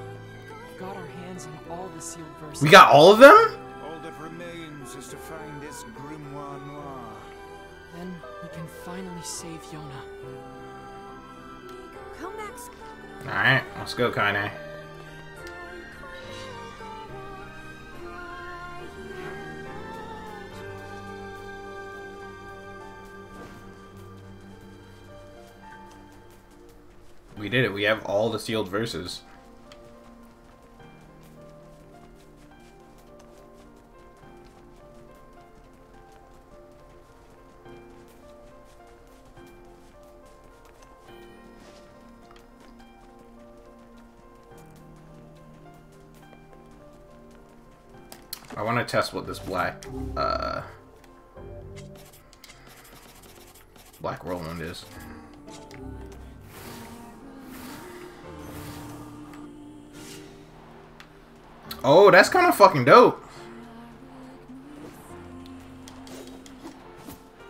We've got our hands on all the sealed verses. we got all of them. All that remains is to find this grimoire noir. Then we can finally save Yonah. Come back. All right, let's go, Kaine. We did it. We have all the sealed verses. I want to test what this black, uh, black Roland is. Oh, that's kind of fucking dope.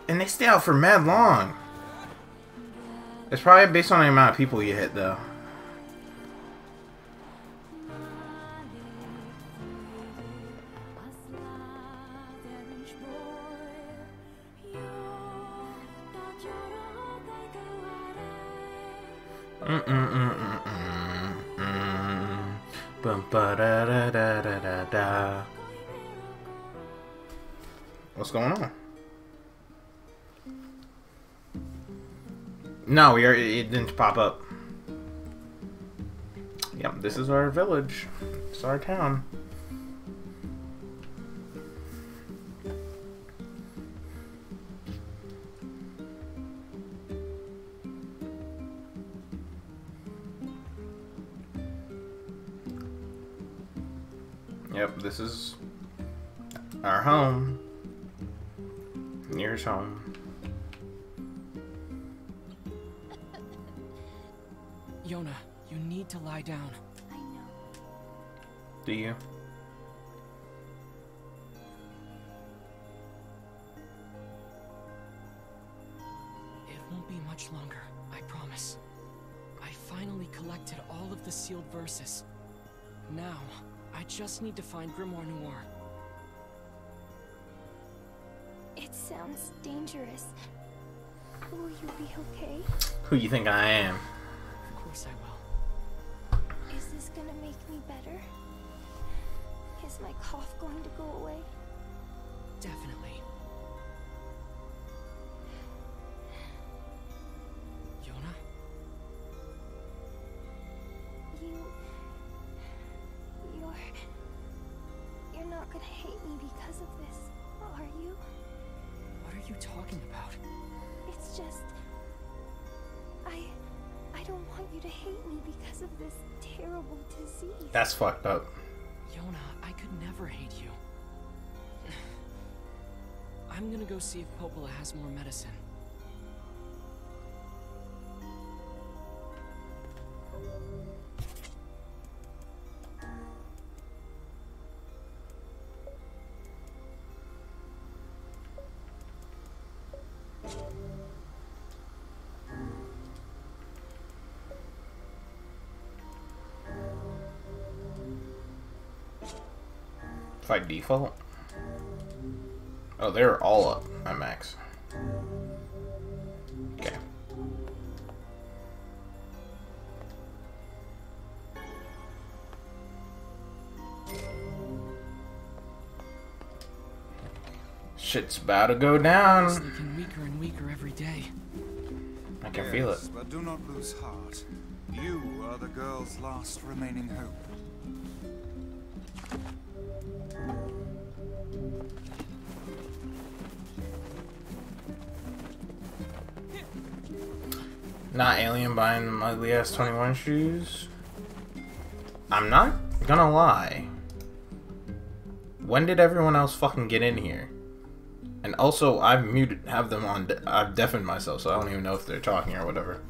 And they stay out for mad long. It's probably based on the amount of people you hit, though. Going on? No, we are. It didn't pop up. Yep, this is our village. It's our town. Need to find Grimoire Noir. It sounds dangerous. Will you be okay? Who you think I am? More medicine. Fight default? Oh, they're all up Shit's about to go It's down. looking weaker and weaker every day. I can feel it. But do not lose heart. You are the girl's last remaining hope. Not alien buying them ugly ass 21 shoes. I'm not gonna lie. When did everyone else fucking get in here? And also, I've muted, have them on, de- I've deafened myself, so I don't even know if they're talking or whatever.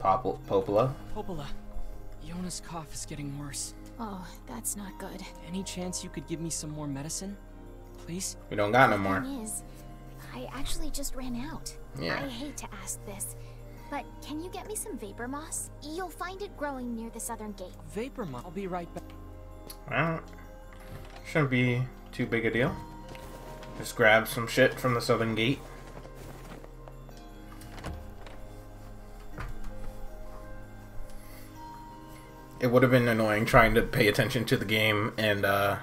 Popl- Popola? Popola, Yonah's cough is getting worse. Oh, that's not good. Any chance you could give me some more medicine? Please? We don't got no more. Thing is, I actually just ran out. Yeah. I hate to ask this, but can you get me some vapor moss? You'll find it growing near the southern gate. Vapor moss. I'll be right back. Well, shouldn't be too big a deal. Just grab some shit from the southern gate. It would have been annoying trying to pay attention to the game and uh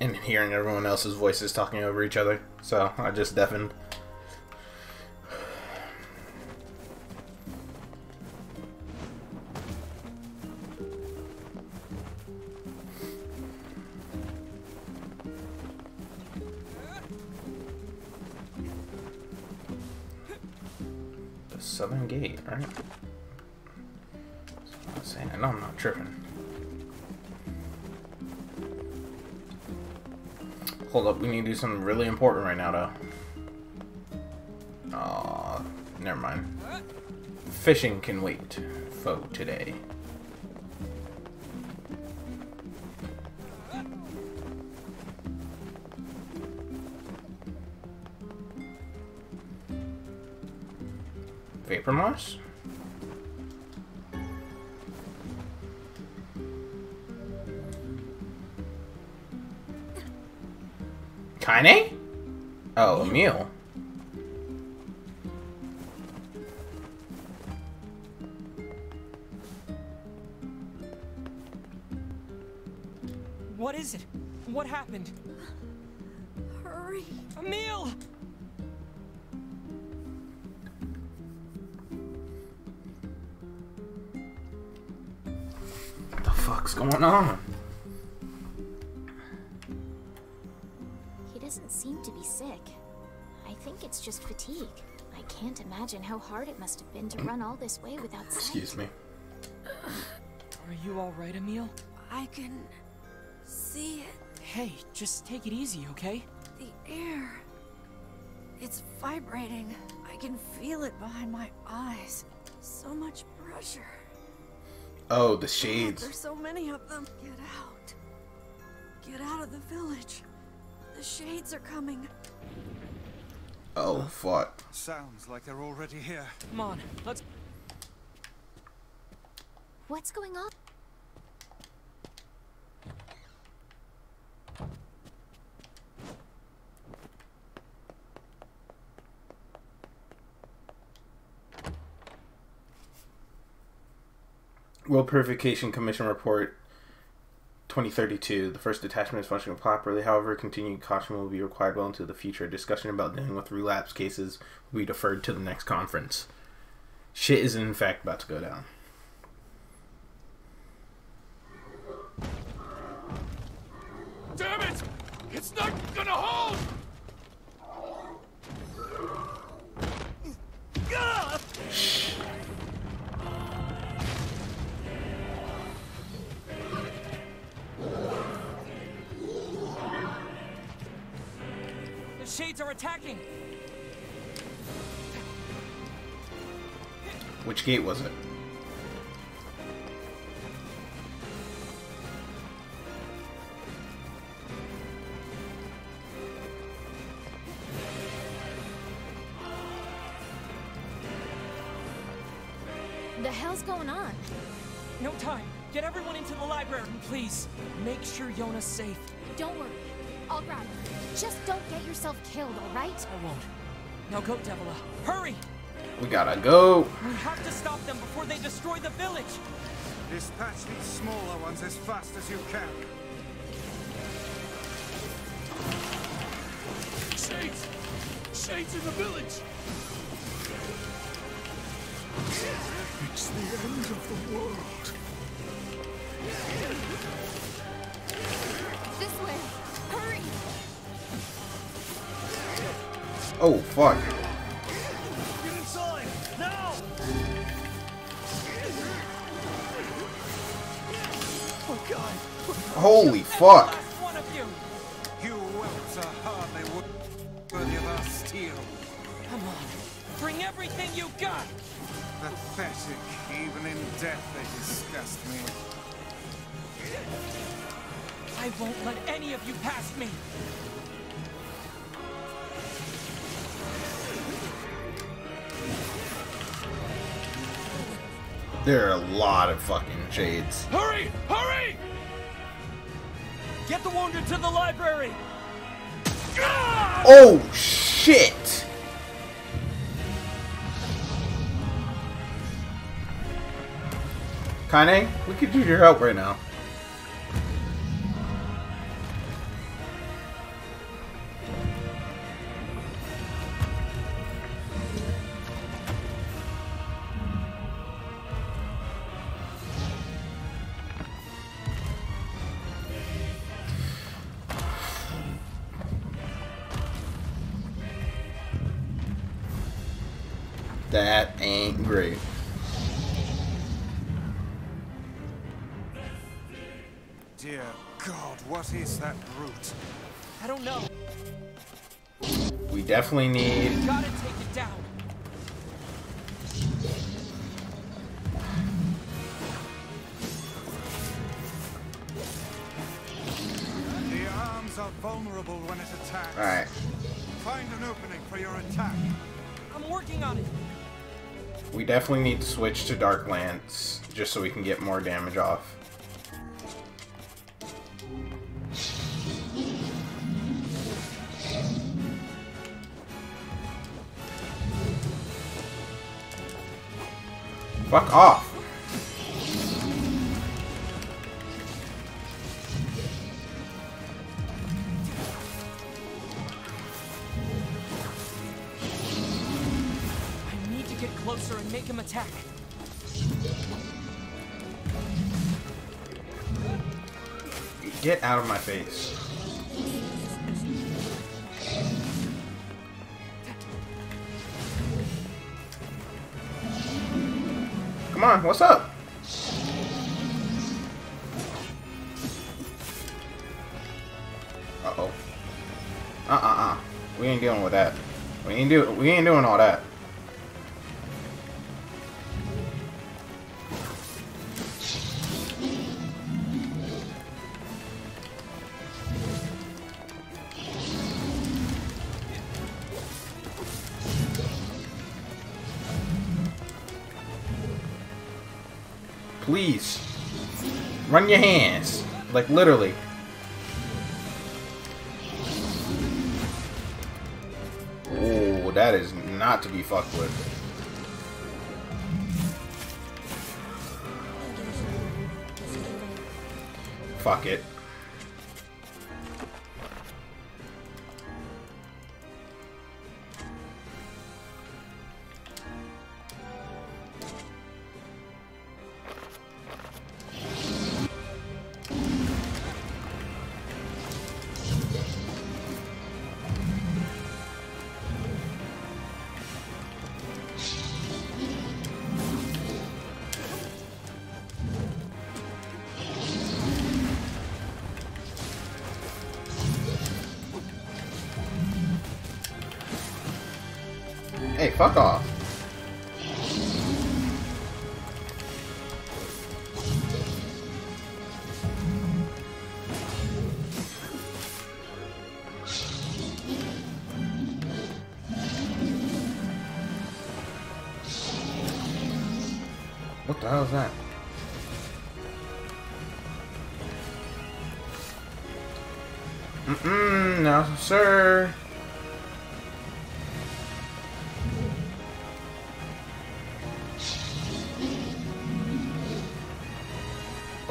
and hearing everyone else's voices talking over each other. So I just deafened. Right? I'm saying. I know I'm not tripping. Hold up, we need to do something really important right now, though. Aw, never mind. Fishing can wait. Foe today. Vapor moss? Kaine? Oh, Emil. What is it? What happened? Hurry. Emil! Fuck's going on? He doesn't seem to be sick. I think it's just fatigue. I can't imagine how hard it must have been to run all this way without sight. Excuse me. Are you alright, Emil? I can see it. Hey, just take it easy, okay? The air. It's vibrating. I can feel it behind my eyes. So much pressure. Oh, the God, shades. There's so many of them. Get out. Get out of the village. The shades are coming. Oh, fuck. Sounds like they're already here. Come on, let's. What's going on? World Purification Commission Report 2032. The first detachment is functioning properly. However, continued caution will be required well into the future. Discussion about dealing with relapse cases will be deferred to the next conference. Shit is in fact about to go down. Damn it! It's not gonna hold! Shades are attacking! Which gate was it? The hell's going on? No time! Get everyone into the library, please. Make sure Yonah's safe. Don't worry. I'll grab her. Just don't get yourself killed, alright? I won't. Now go, Devola. Hurry! We gotta go. We have to stop them before they destroy the village! Dispatch these smaller ones as fast as you can. Shades! Shades in the village! It's the end of the world. Oh, fuck. Holy fuck. Switch to Dark Lance just so we can get more damage off. Fuck off! out of my face. Come on, what's up? Uh-oh. Uh-uh-uh. We ain't dealing with that. We ain't do we ain't doing all that. Please. Run your hands. Like literally. Oh, that is not to be fucked with. Fuck it.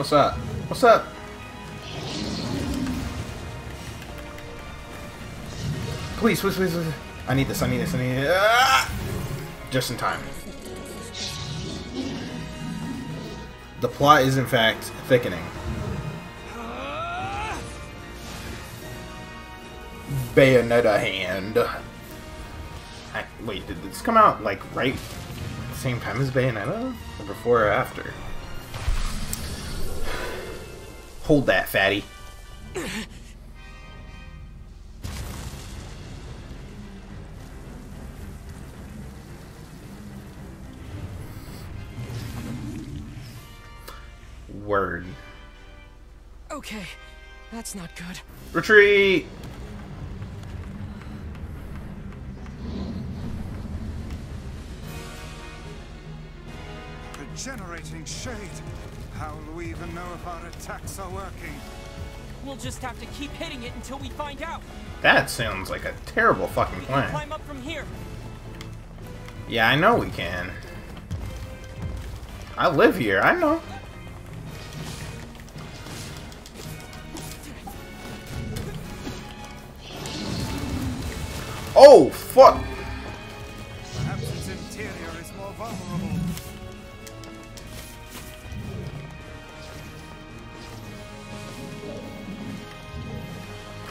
What's up? What's up? Please, please, please, please. I need this, I need this, I need it. Ah! Just in time. The plot is, in fact, thickening. Bayonetta hand. I, wait, did this come out, like, right same time as Bayonetta? Or before or after? Hold that, fatty. Word. Okay, that's not good. Retreat! Until we find out. That sounds like a terrible fucking plan. Climb up from here. Yeah, I know we can. I live here, I know.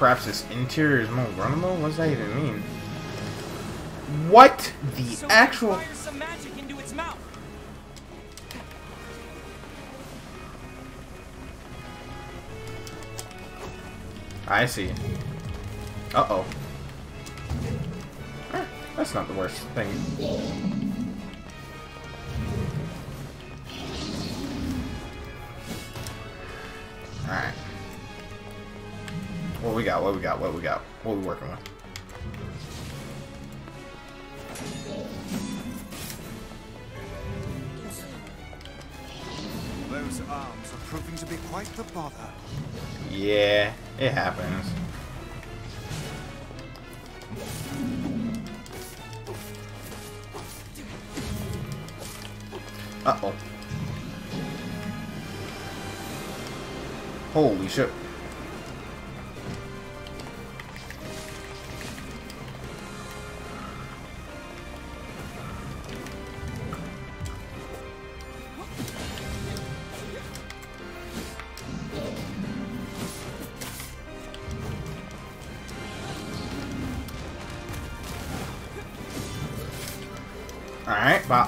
Perhaps this interior is more vulnerable? What does that even mean? What the So actual... some magic into its mouth. I see. Uh-oh. Eh, that's not the worst thing. What we got? What we got? What we got? What we working with? Those arms are proving to be quite the bother. Yeah, it happens. Uh-oh. Holy shit.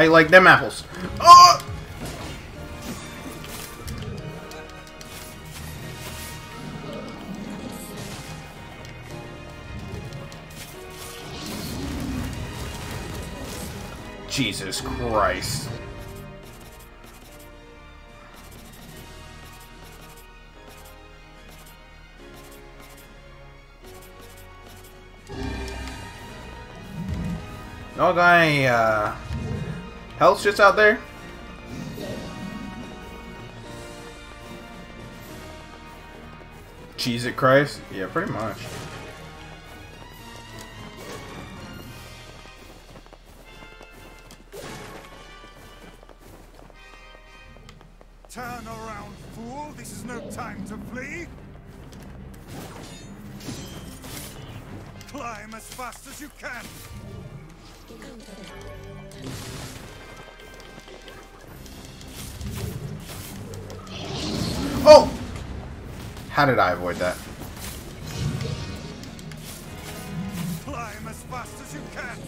How like them apples? Oh! Jesus Christ. No got uh, health shits out there? Cheese it Christ? Yeah, pretty much. I avoid that? Climb as fast as you can!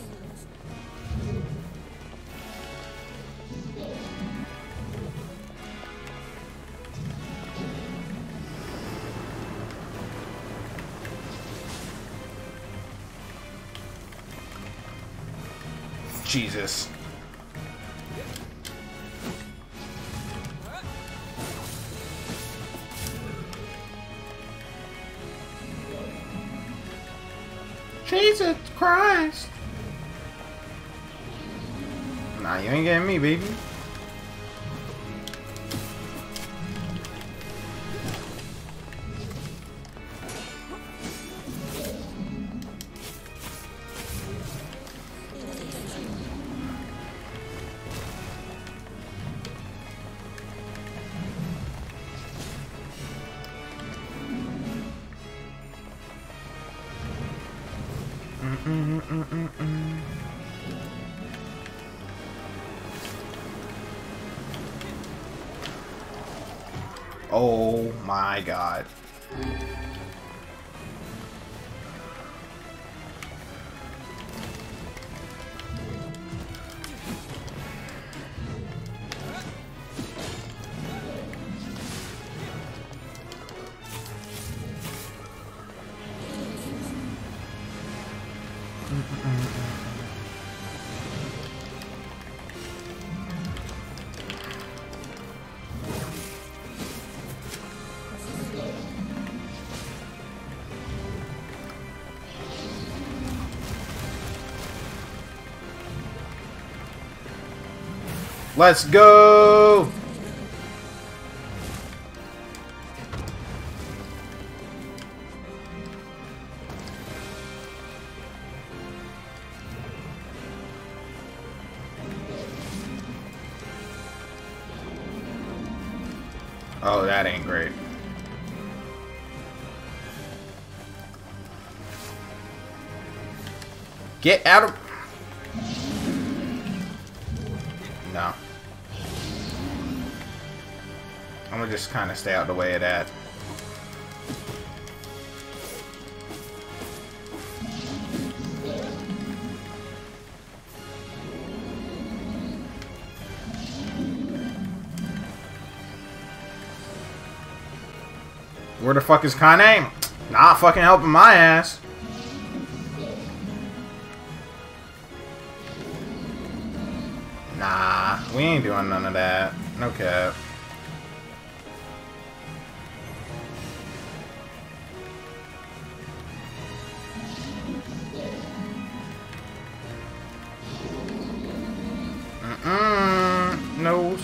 Jesus. Christ. Nah, you ain't getting me, baby. Let's go! Oh, that ain't great. Get out of... just kind of stay out the way of that. Where the fuck is Kaine? Not fucking helping my ass. Nah, we ain't doing none of that. No cap.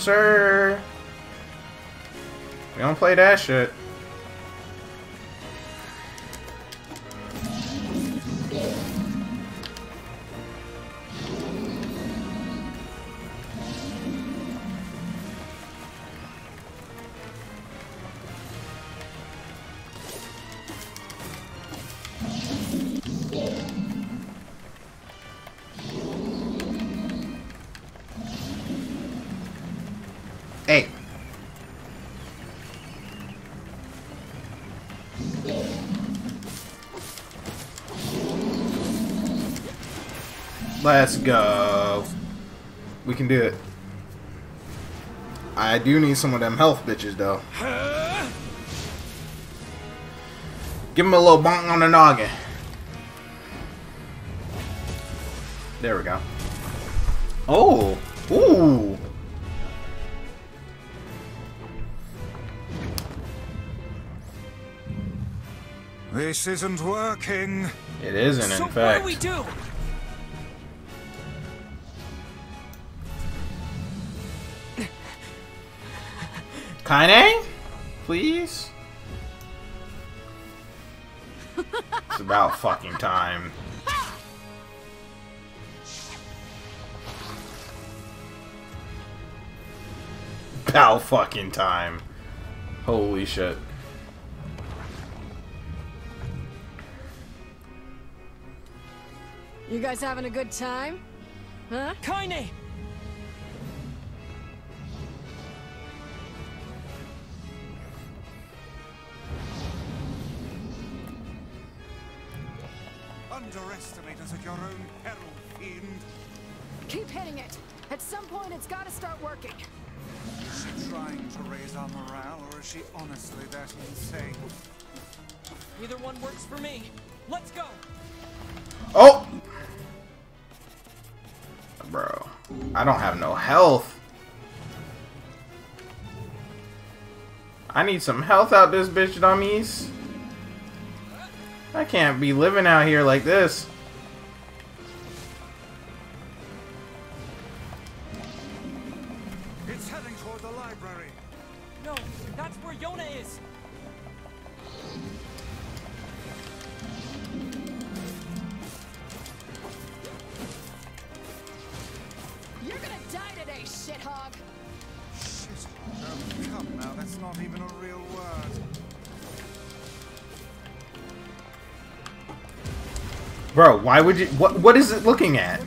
Sir. We don't play that shit. Let's go. We can do it. I do need some of them health bitches, though. Give him a little bonk on the noggin. There we go. Oh! Ooh! This isn't working. It isn't, so in fact. what do we do? Kaine? Please? it's about fucking time. About fucking time. Holy shit. You guys having a good time? Huh? Kaine! One works for me. Let's go! Oh! Bro. I don't have no health. I need some health out this bitch, dummies. I can't be living out here like this. Not even a real word. Bro, why would you... What? What is it looking at?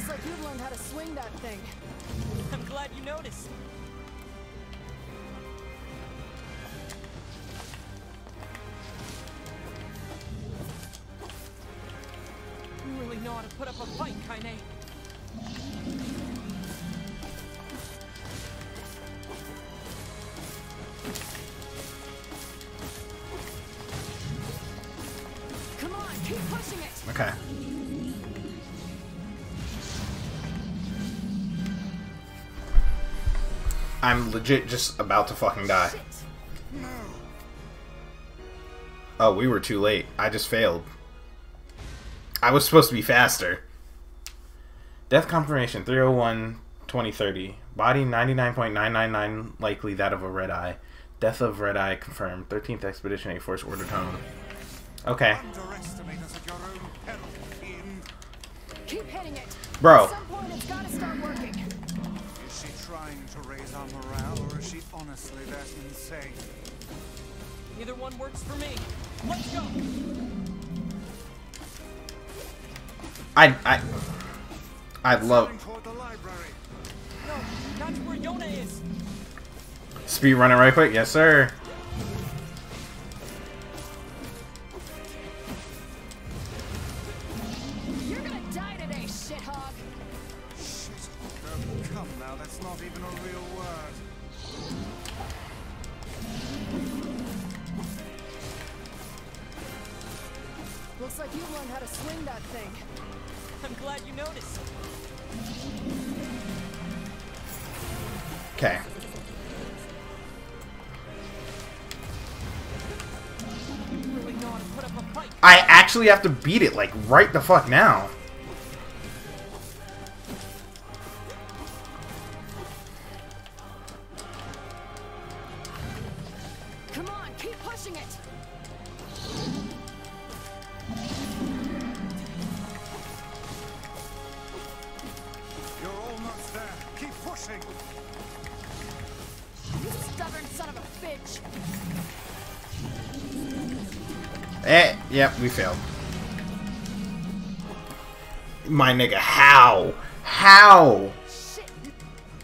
Legit just about to fucking die. Oh, we were too late. I just failed. I was supposed to be faster. Death confirmation 301 2030. Body 99.999 likely that of a red eye. Death of red eye confirmed. 13th Expedition A Force Order Tone. Okay. Underestimate to raise our morale, or is she honestly that insane? Either one works for me. Let's go! I I I love Heading toward the library. No, that's where Yonah is! speed running right quick. Yes, sir. Actually have to beat it like right the fuck now. Come on, keep pushing it. You're almost there. Keep pushing. You stubborn son of a bitch. Eh, yep, we failed. My nigga, how? How?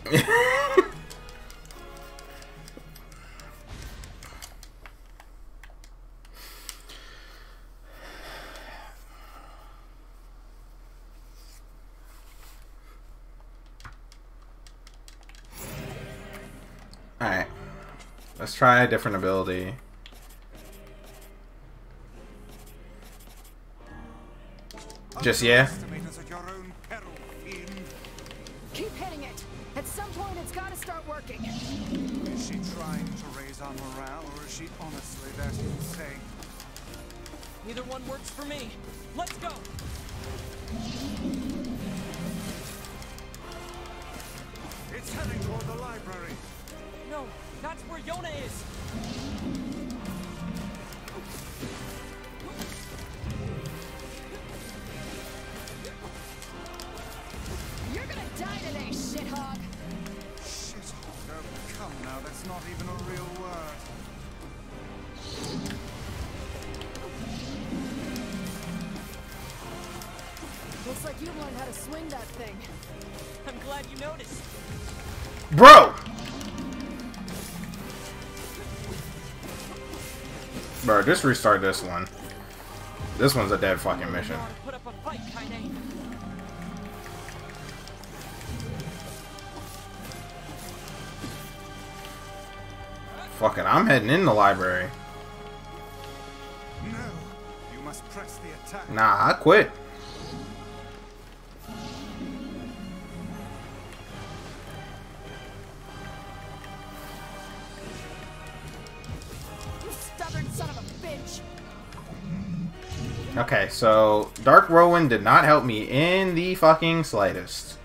Alright. Let's try a different ability. Just yeah? To raise our morale, or is she honestly that insane? Neither one works for me. Let's go. It's heading toward the library. No, that's where Yonah is. You're gonna die today, shithog. Shithog. Oh, come now, that's not even a real to swing that thing. I'm glad you noticed. Bro! Bro, just restart this one. This one's a dead fucking mission. Put up a fight, Kaine. Fuck it, I'm heading in the library. No, you must press the attack. Nah, I quit. Okay, so Dark Rowan did not help me in the fucking slightest.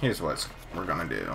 Here's what we're gonna do.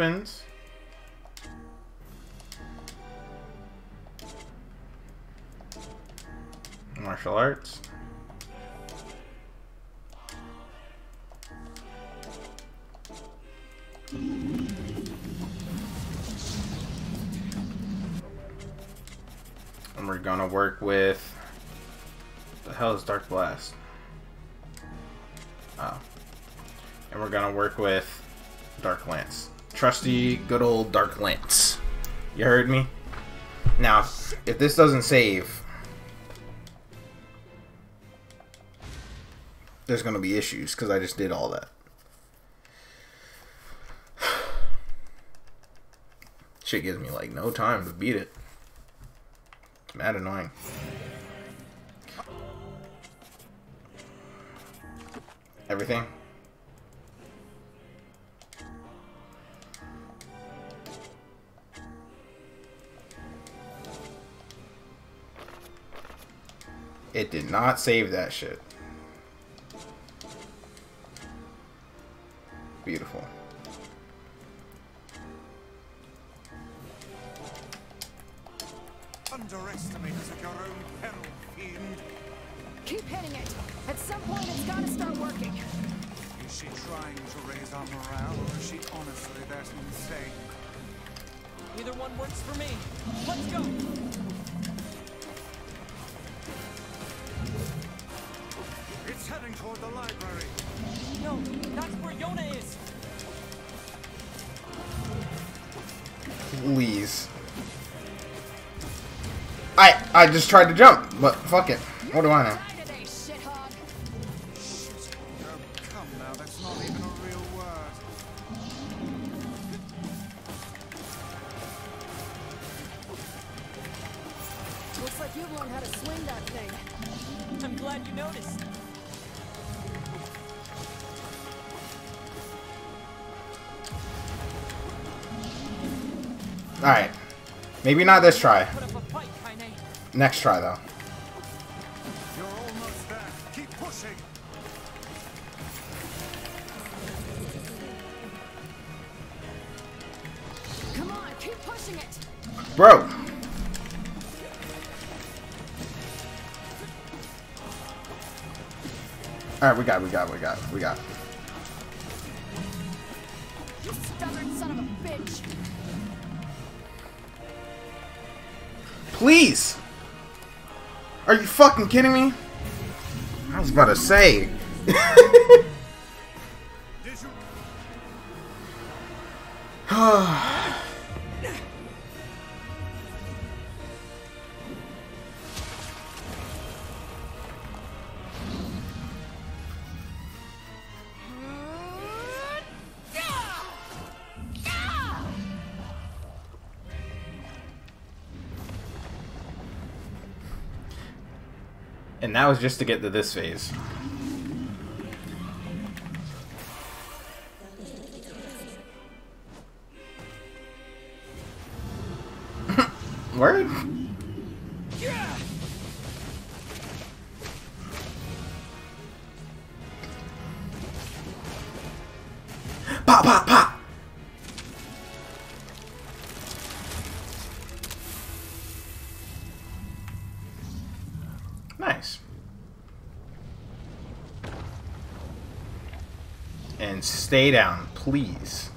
Weapons. Martial arts. And we're gonna work with the hell is Dark Blast? Oh. And we're gonna work with Good old Dark Lance. You heard me? Now, if this doesn't save, there's gonna be issues because I just did all that. Shit gives me like no time to beat it. It's mad annoying. Everything? It did not save that shit. I just tried to jump, but fuck it. What do I know? Die today, shithog. Come now, that's not even a real word. Looks like you've learned how to swing that thing. I'm glad you noticed. Alright. Maybe not this try. On, try, though. it. Bro! Alright, we got, we got, we got, we got. You stubborn son of a bitch! Please! Are you fucking kidding me? I was about to say. that was just to get to this phase. Stay down, please.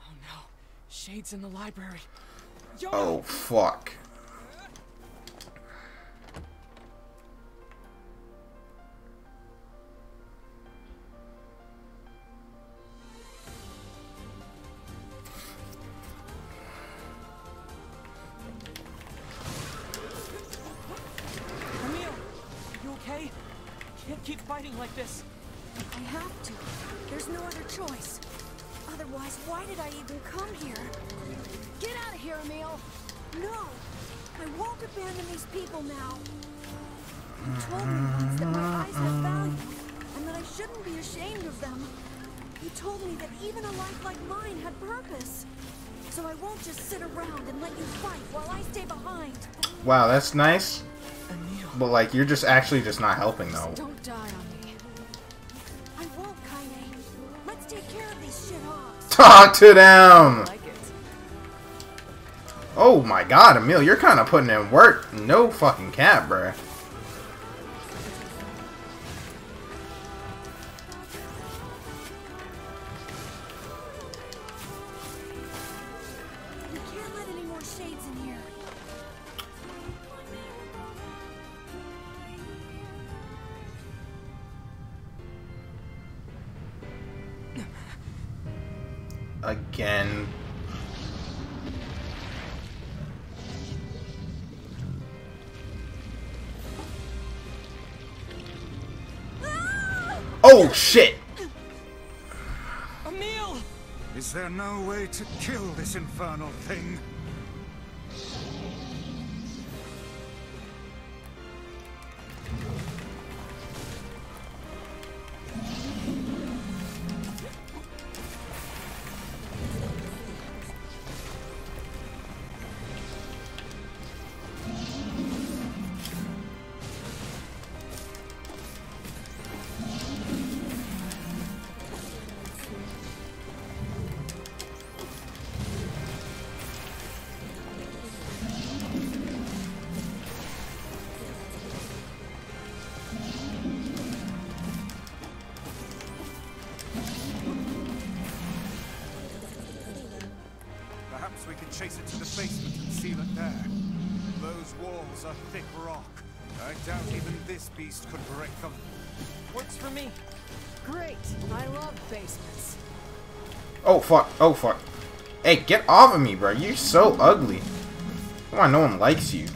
Oh no. Shades in the library. Yo! Oh, fuck. Even a life like mine had purpose. So I won't just sit around and let you fight while I stay behind. Wow, that's nice. But like, you're just actually just not helping though. Don't die on me. I won't, Kaine. Let's take care of these shithogs. Talk to them! Oh my god, Emil, you're kind of putting in work. No fucking cap, bruh. No way to kill this infernal thing? Perhaps we could chase it to the basement and seal it there. Those walls are thick rock. I doubt even this beast could break them. Works for me. Great. I love basements. Oh fuck, oh fuck. Hey, get off of me, bro. You're so ugly. Come on, no one likes you.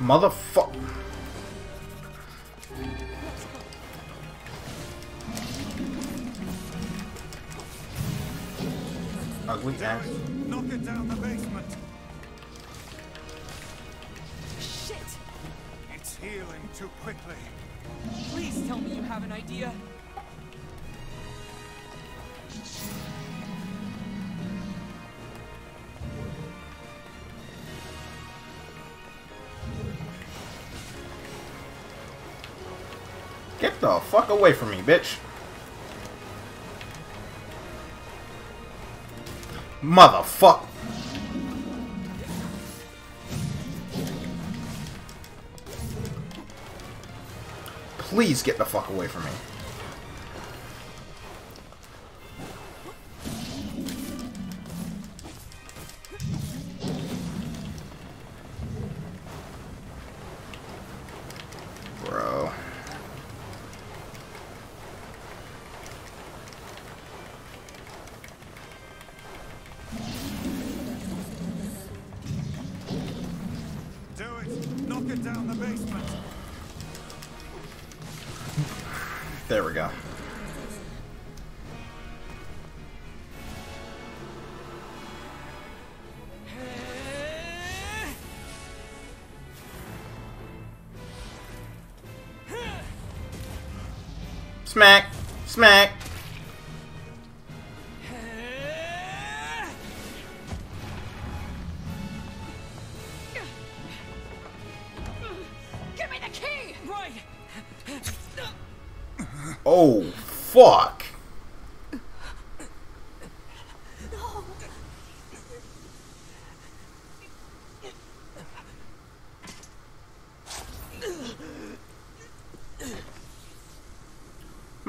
Motherfuck. ugly ass. Knock it down the basement. Shit! It's healing too quickly. Please tell me you have an idea. Get the fuck away from me, bitch. Motherfuck. Please get the fuck away from me. Smack! Smack!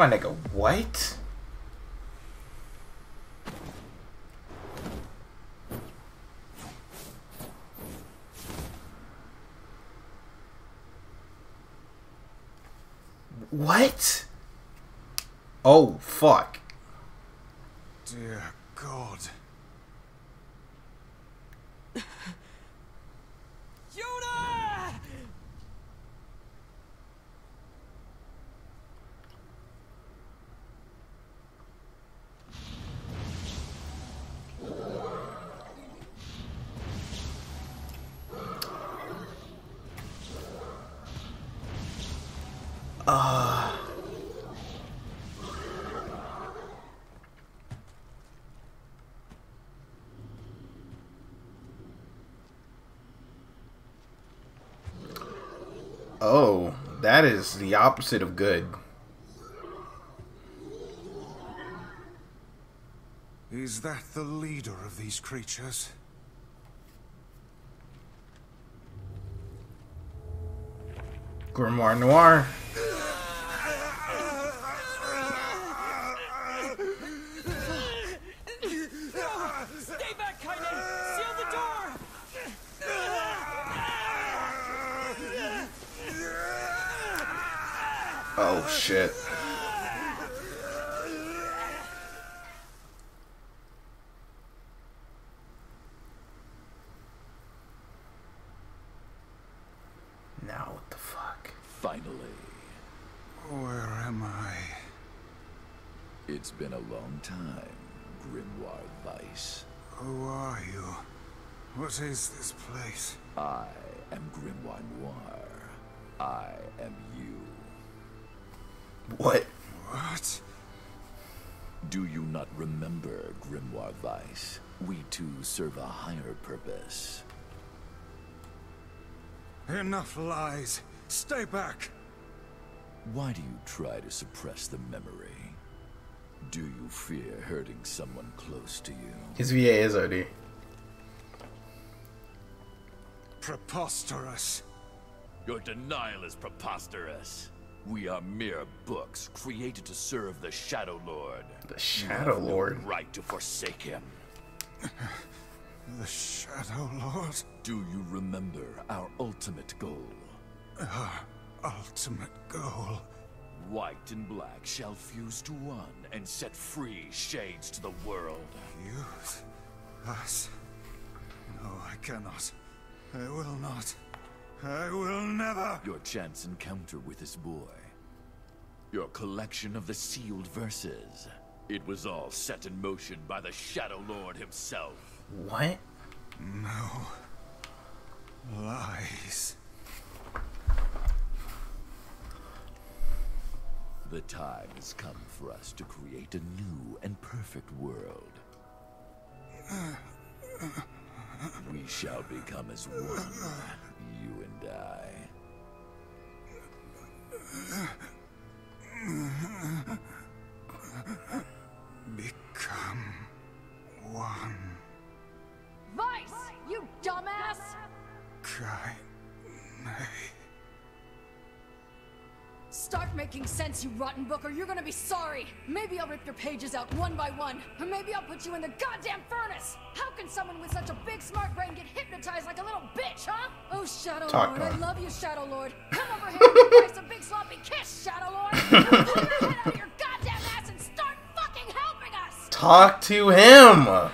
My nigga, what? What? Oh, fuck. Dear God. Yonah! Ah. Oh, is the opposite of good. Is that the leader of these creatures? Grimoire Noir. Stay back, Kaine! Seal the door! Oh shit. Now what the fuck? Finally, Where am I? It's been a long time, Grimoire Weiss. Who are you? What is this place? I am Grimoire Noir. I am you. What? What? Do you not remember, Grimoire Weiss? We two serve a higher purpose. Enough lies. Stay back. Why do you try to suppress the memory? Do you fear hurting someone close to you? His VA is OD. Preposterous. Your denial is preposterous. We are mere books created to serve the Shadow Lord. The You Shadow have no Lord. right to forsake him. The Shadow Lord? Do you remember our ultimate goal? Our ultimate goal. White and black shall fuse to one and set free shades to the world. Use us? No, I cannot. I will not. I will never. Your chance encounter with this boy. Your collection of the sealed verses. It was all set in motion by the Shadow Lord himself. What? No. Lies. The time has come for us to create a new and perfect world. We shall become as one, you and I. Become one. Weiss, you dumbass! Cry, Start making sense, you rotten book, or you're gonna be sorry. Maybe I'll rip your pages out one by one, or maybe I'll put you in the goddamn furnace. How can someone with such a big smart brain get hypnotized like a little bitch, huh? Oh, Shadow Talk Lord, to I love you, Shadow Lord. Come over here and give Bryce a big sloppy kiss, Shadow Lord. Now pull your head out of your goddamn ass and start fucking helping us. Talk to him.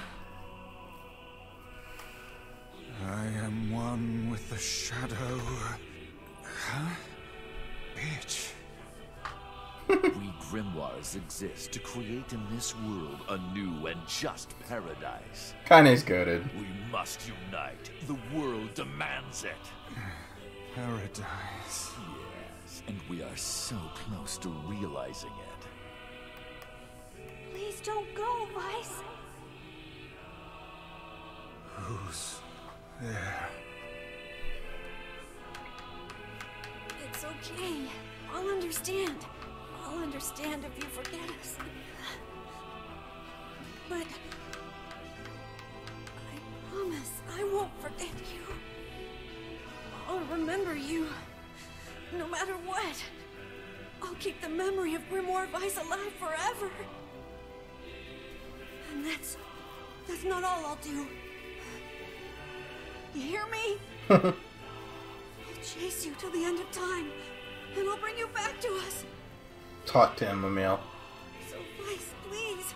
We grimoires exist to create in this world a new and just paradise. Kaine's goaded. We must unite. The world demands it. Paradise. Yes, and we are so close to realizing it. Please don't go, Weiss. Who's there? It's okay. I'll understand. I'll understand if you forget us. But I promise I won't forget you. I'll remember you. No matter what. I'll keep the memory of Grimoire Weiss alive forever. And that's that's not all I'll do. You hear me? I'll chase you till the end of time, and I'll bring you back to us. Talk to him, Emil. So, Weiss, please.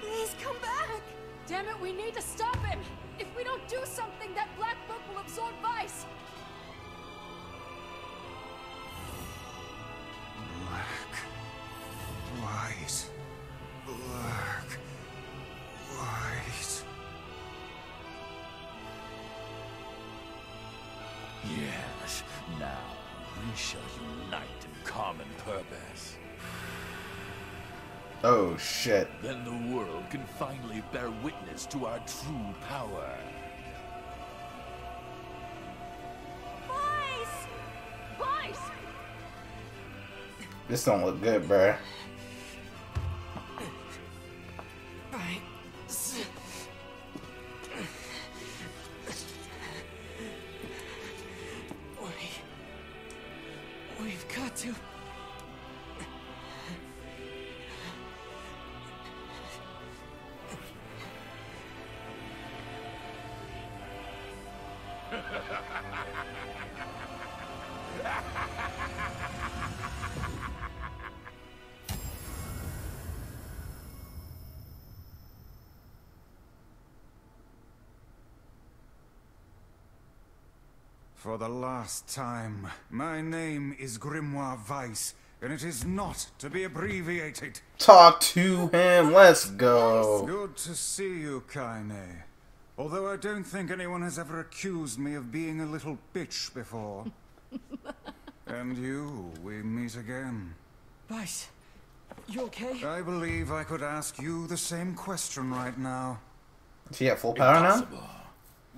Please come back. Damn it, we need to stop him. If we don't do something, that black book will absorb Weiss. Black. White. Black. White. We shall unite in common purpose. Oh shit. Then the world can finally bear witness to our true power. Weiss! Weiss! This don't look good, bruh. For the last time, my name is Grimoire Weiss, and it is not to be abbreviated. Talk to him. Let's go. Good to see you, Kaine. Although I don't think anyone has ever accused me of being a little bitch before. and you, we meet again. Weiss, you okay? I believe I could ask you the same question right now. Is he at full power now?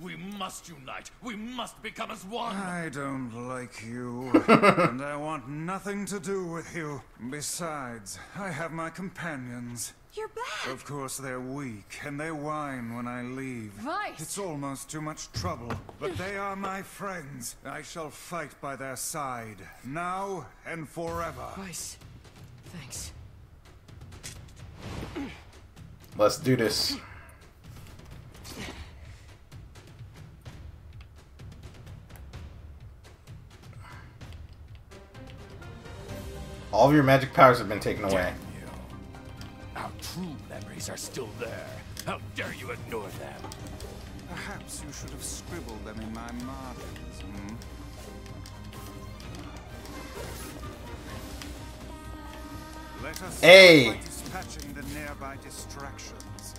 Impossible. We must unite. We must become as one. I don't like you, and I want nothing to do with you. Besides, I have my companions. You're back. Of course, they're weak, and they whine when I leave. Weiss! It's almost too much trouble, but they are my friends. I shall fight by their side, now and forever. Weiss, thanks. Let's do this. All of your magic powers have been taken away. Our true memories are still there. How dare you ignore them? Perhaps you should have scribbled them in my margins, hmm? Let us Hey. dispatching the nearby distractions.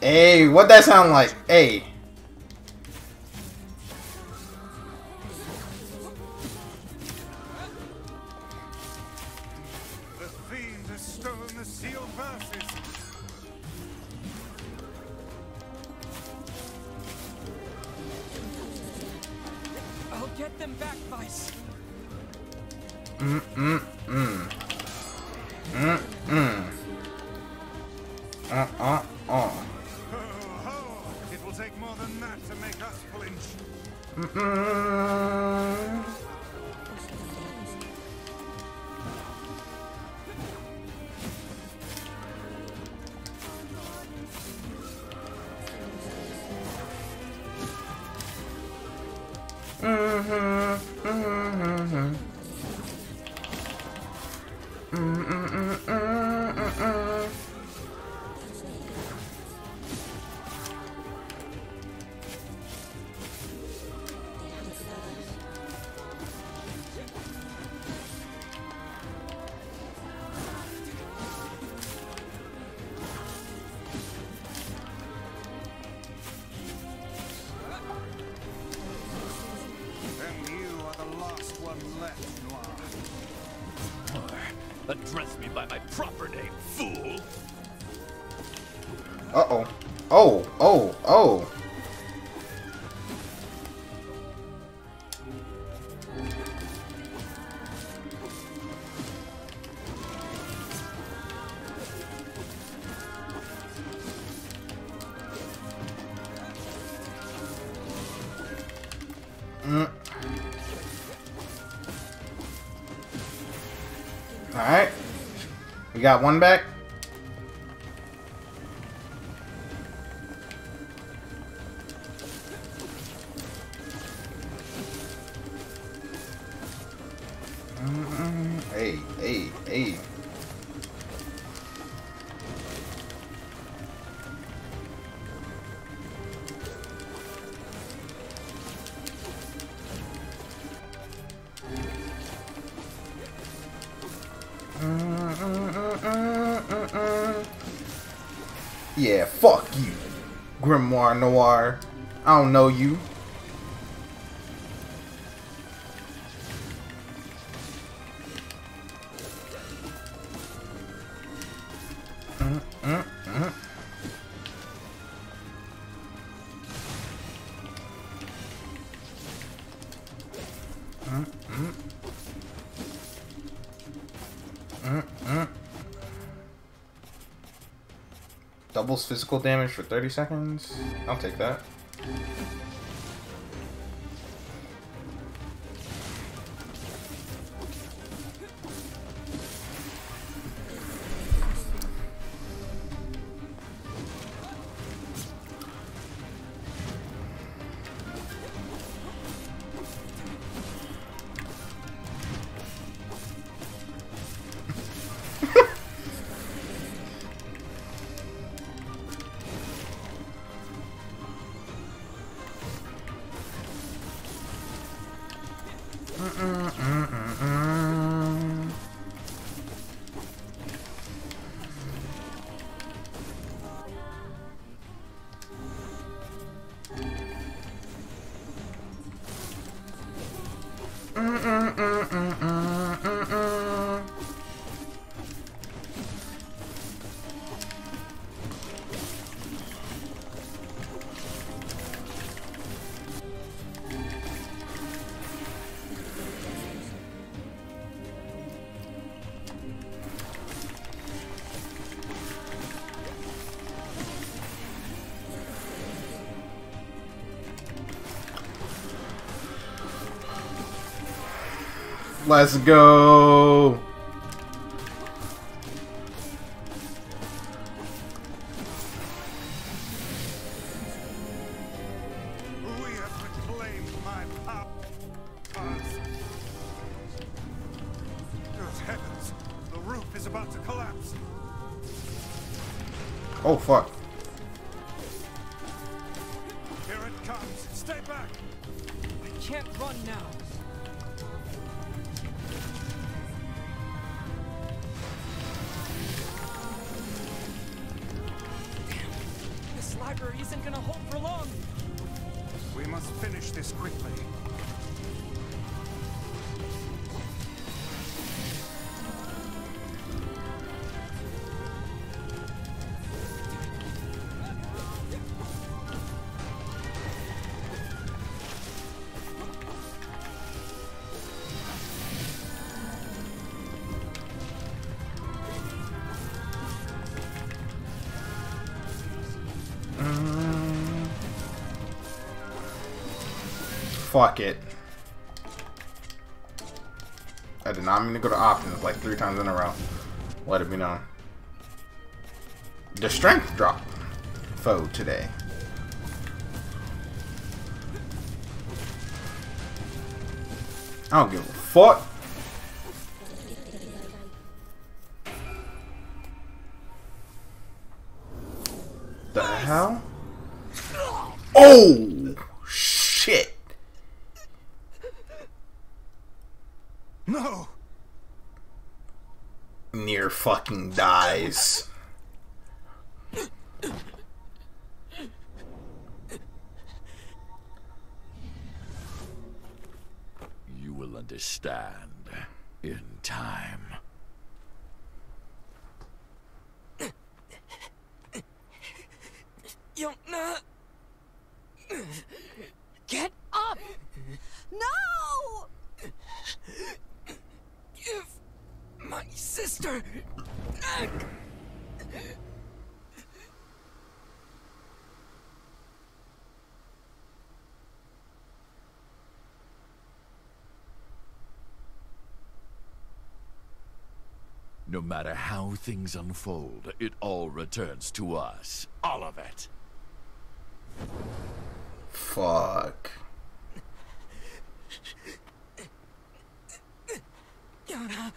Hey, what that sound like? Hey. oh, oh, oh. Mm. Alright. We got one back. Noir. I don't know you. physical damage for 30 seconds. I'll take that. Let's go. Fuck it. I did not mean to go to options like three times in a row. Let it be known. The strength drop foe today. I don't give a fuck. The hell? Oh! Shit! No! Nier fucking dies. You will understand in time. Yonah! Get up! No! Give my sister back! No matter how things unfold, it all returns to us. All of it. Fuck. Yonah!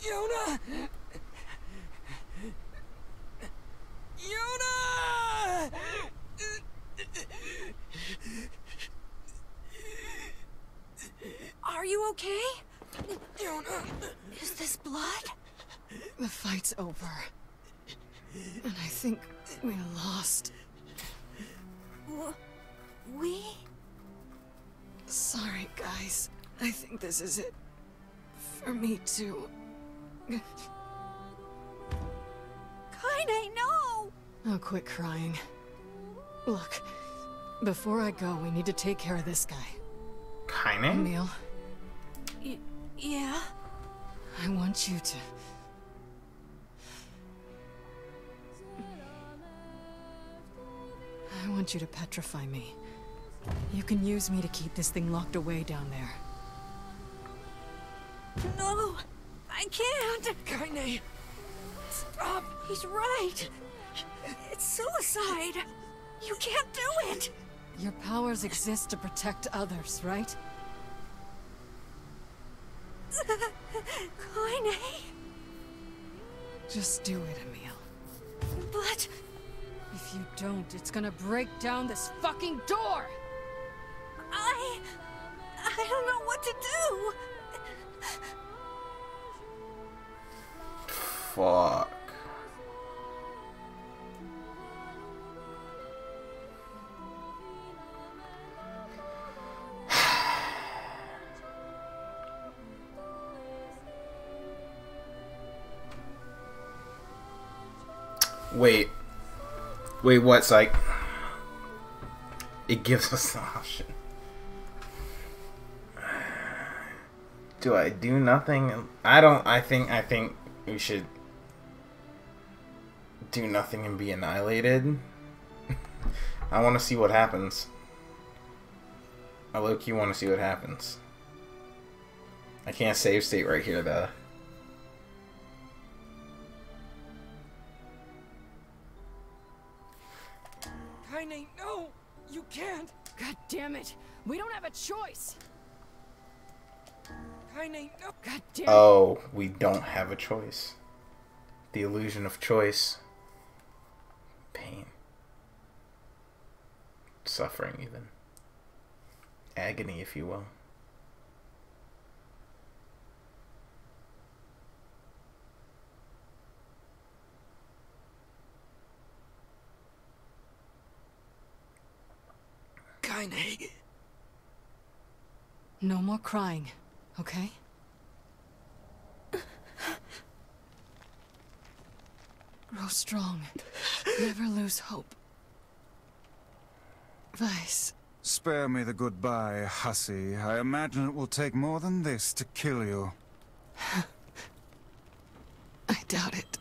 Yonah! Yonah! Okay? Yonah! Is this blood? The fight's over. And I think we lost. W- we? Sorry, guys. I think this is it. For me, too. Kaine, no! Oh, quit crying. Look, before I go, we need to take care of this guy. Kaine? Emil, Y- yeah? I want you to. I want you to petrify me. You can use me to keep this thing locked away down there. No! I can't! Kaine! Stop! He's right! It's suicide! You can't do it! Your powers exist to protect others, right? Kaine! Just do it, Emil. But... If you don't, it's gonna break down this fucking door! I... I don't know what to do! Fuck. Wait. Wait, what, Psych? It gives us the option. Do I do nothing? I don't. I think. I think we should do nothing and be annihilated. I want to see what happens. I low key want to see what happens. I can't save state right here though. Can't! God damn it! We don't have a choice! Oh, we don't have a choice. The illusion of choice. Pain. Suffering, even. Agony, if you will. Kaine. Eh? No more crying, okay? Grow strong. Never lose hope. Weiss. Spare me the goodbye, hussy. I imagine it will take more than this to kill you. I doubt it.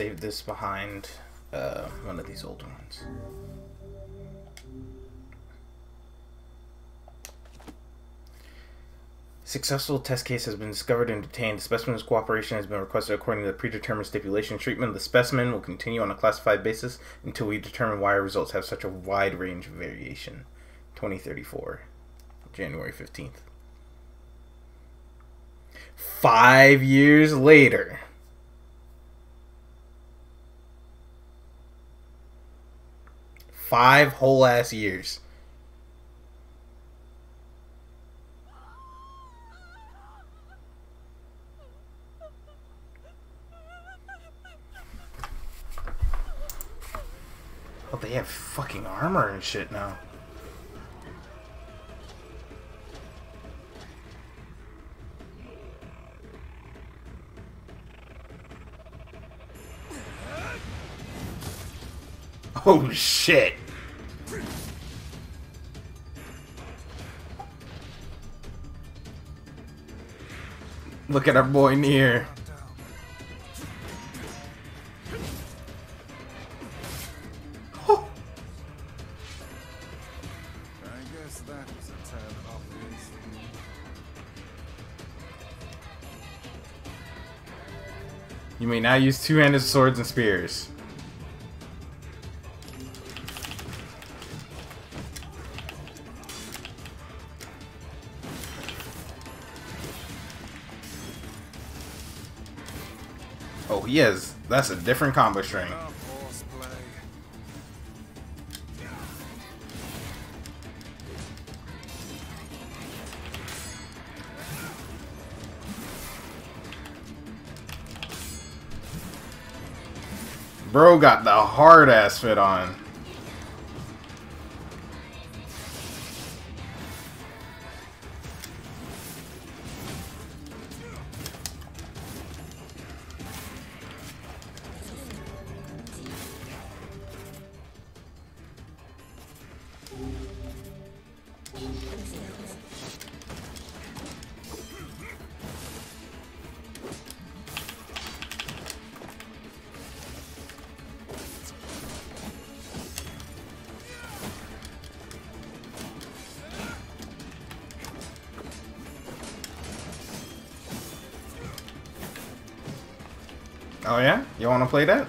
Save this behind uh, one of these older ones. Successful test case has been discovered and detained. The specimen's cooperation has been requested according to the predetermined stipulation. Treatment the specimen will continue on a classified basis until we determine why our results have such a wide range of variation. 2034, January 15th. Five years later. Five whole ass years. Oh, they have fucking armor and shit now. Oh shit. Look at our boy obvious. You may now use two-handed swords and spears. That's a different combo string. Bro got the hard ass fit on. Oh yeah? You wanna play that?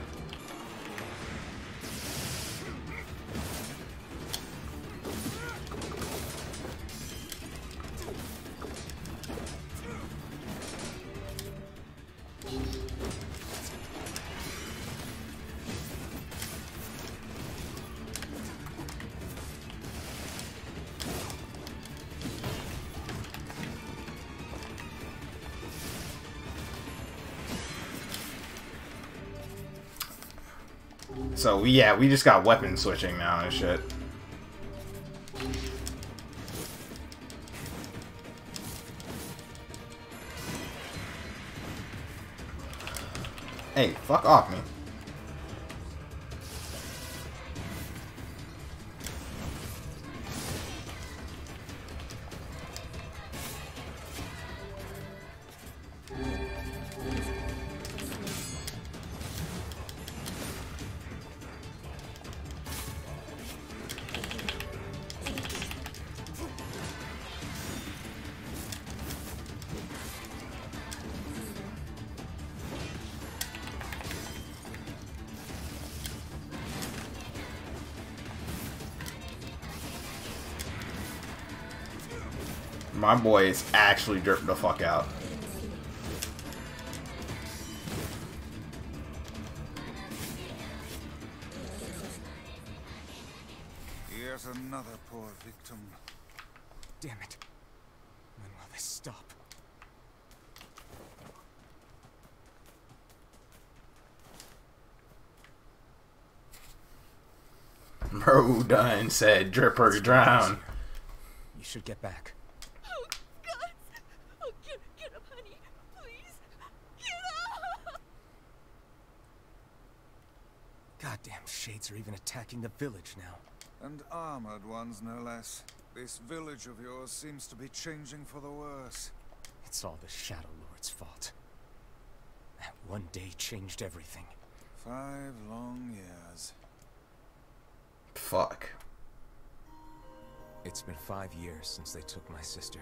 So yeah, we just got weapon switching now and shit. Hey, fuck off me. my boy is actually dripping the fuck out. Here's another poor victim. Damn it. When will this stop? Bro done said, dripper drown. You should get back. Even attacking the village now. And armored ones, no less. This village of yours seems to be changing for the worse. It's all the Shadow Lord's fault. That one day changed everything. Five long years. Fuck. It's been five years since they took my sister.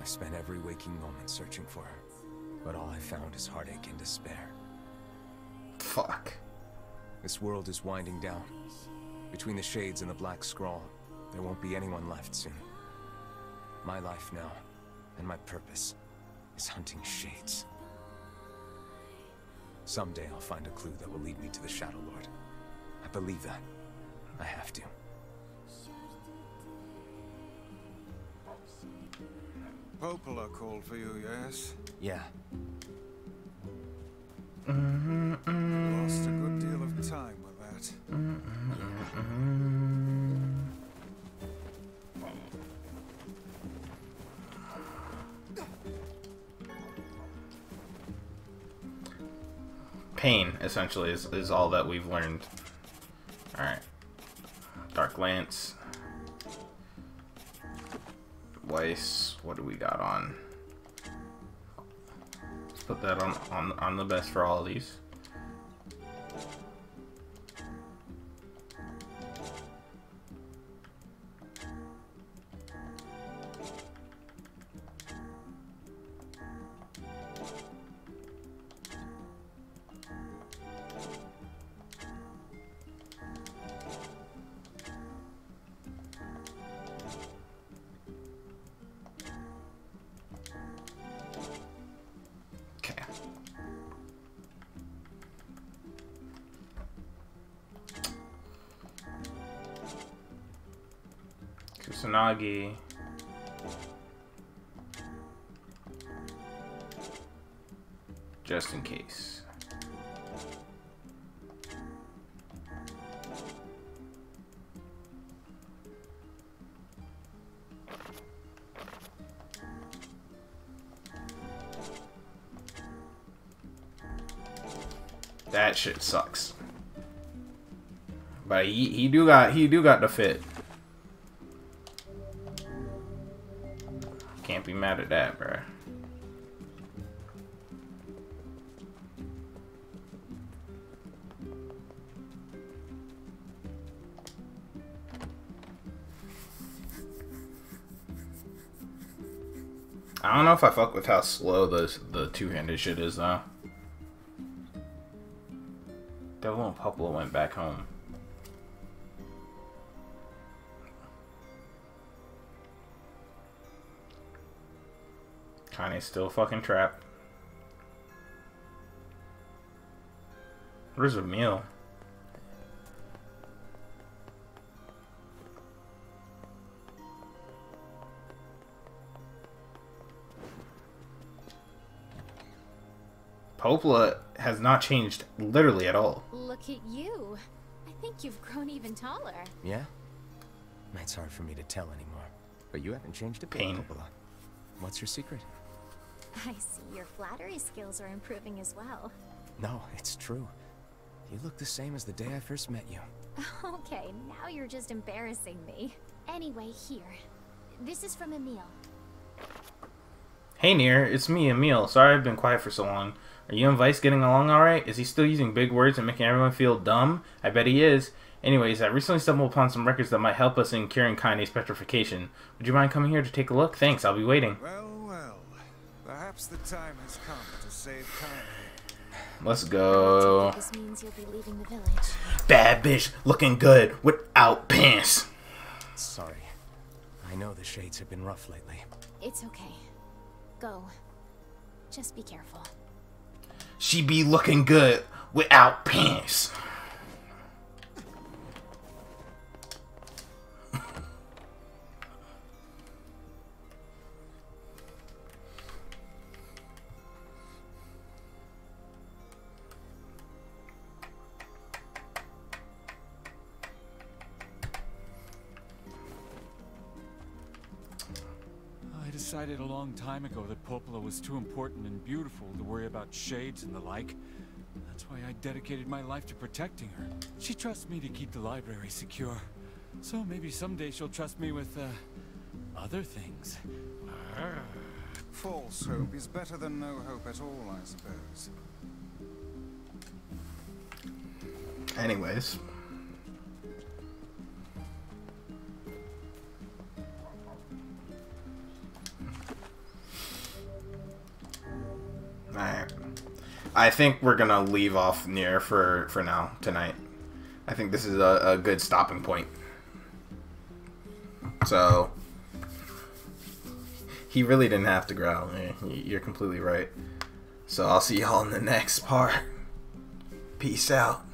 I spent every waking moment searching for her, but all I found is heartache and despair. Fuck. This world is winding down. Between the shades and the black scrawl, there won't be anyone left soon. My life now, and my purpose, is hunting shades. Someday I'll find a clue that will lead me to the Shadow Lord. I believe that. I have to. Popola called for you, yes? Yeah. Essentially, is, is all that we've learned. Alright. Dark Lance. Weiss. What do we got on? Let's put that on, on, on the best for all of these. Kusanagi. Just in case. That shit sucks. But he, he do got he do got the fit. Mad at that, bruh. I don't know if I fuck with how slow the the two-handed shit is though. Devola and Popola went back home. Kaine's still fucking trapped. Where's Emil? Popola has not changed literally at all. Look at you. I think you've grown even taller. Yeah? It's hard for me to tell anymore. But you haven't changed a bit, Pain. Popola. What's your secret? I see your flattery skills are improving as well. No, it's true. You look the same as the day I first met you. Okay, now you're just embarrassing me. Anyway, here. This is from Emil. Hey Nier, it's me, Emil. Sorry I've been quiet for so long. Are you and Weiss getting along alright? Is he still using big words and making everyone feel dumb? I bet he is. Anyways, I recently stumbled upon some records that might help us in curing Kaine's petrification. Would you mind coming here to take a look? Thanks, I'll be waiting. Well, well. Perhaps the time has come to save Kaine. Let's go. This means you'll be leaving the village. Bad bitch looking good without pants. Sorry. I know the shades have been rough lately. It's okay. Go. Just be careful. She be looking good without pants. Decided a long time ago that Popola was too important and beautiful to worry about shades and the like. That's why I dedicated my life to protecting her. She trusts me to keep the library secure. So maybe someday she'll trust me with, uh, other things. False hope is better than no hope at all, I suppose. Anyways. Alright. I think we're gonna leave off Nier for for now tonight. I think this is a, a good stopping point. So he really didn't have to growl. Eh, you're completely right. So I'll see y'all in the next part. Peace out.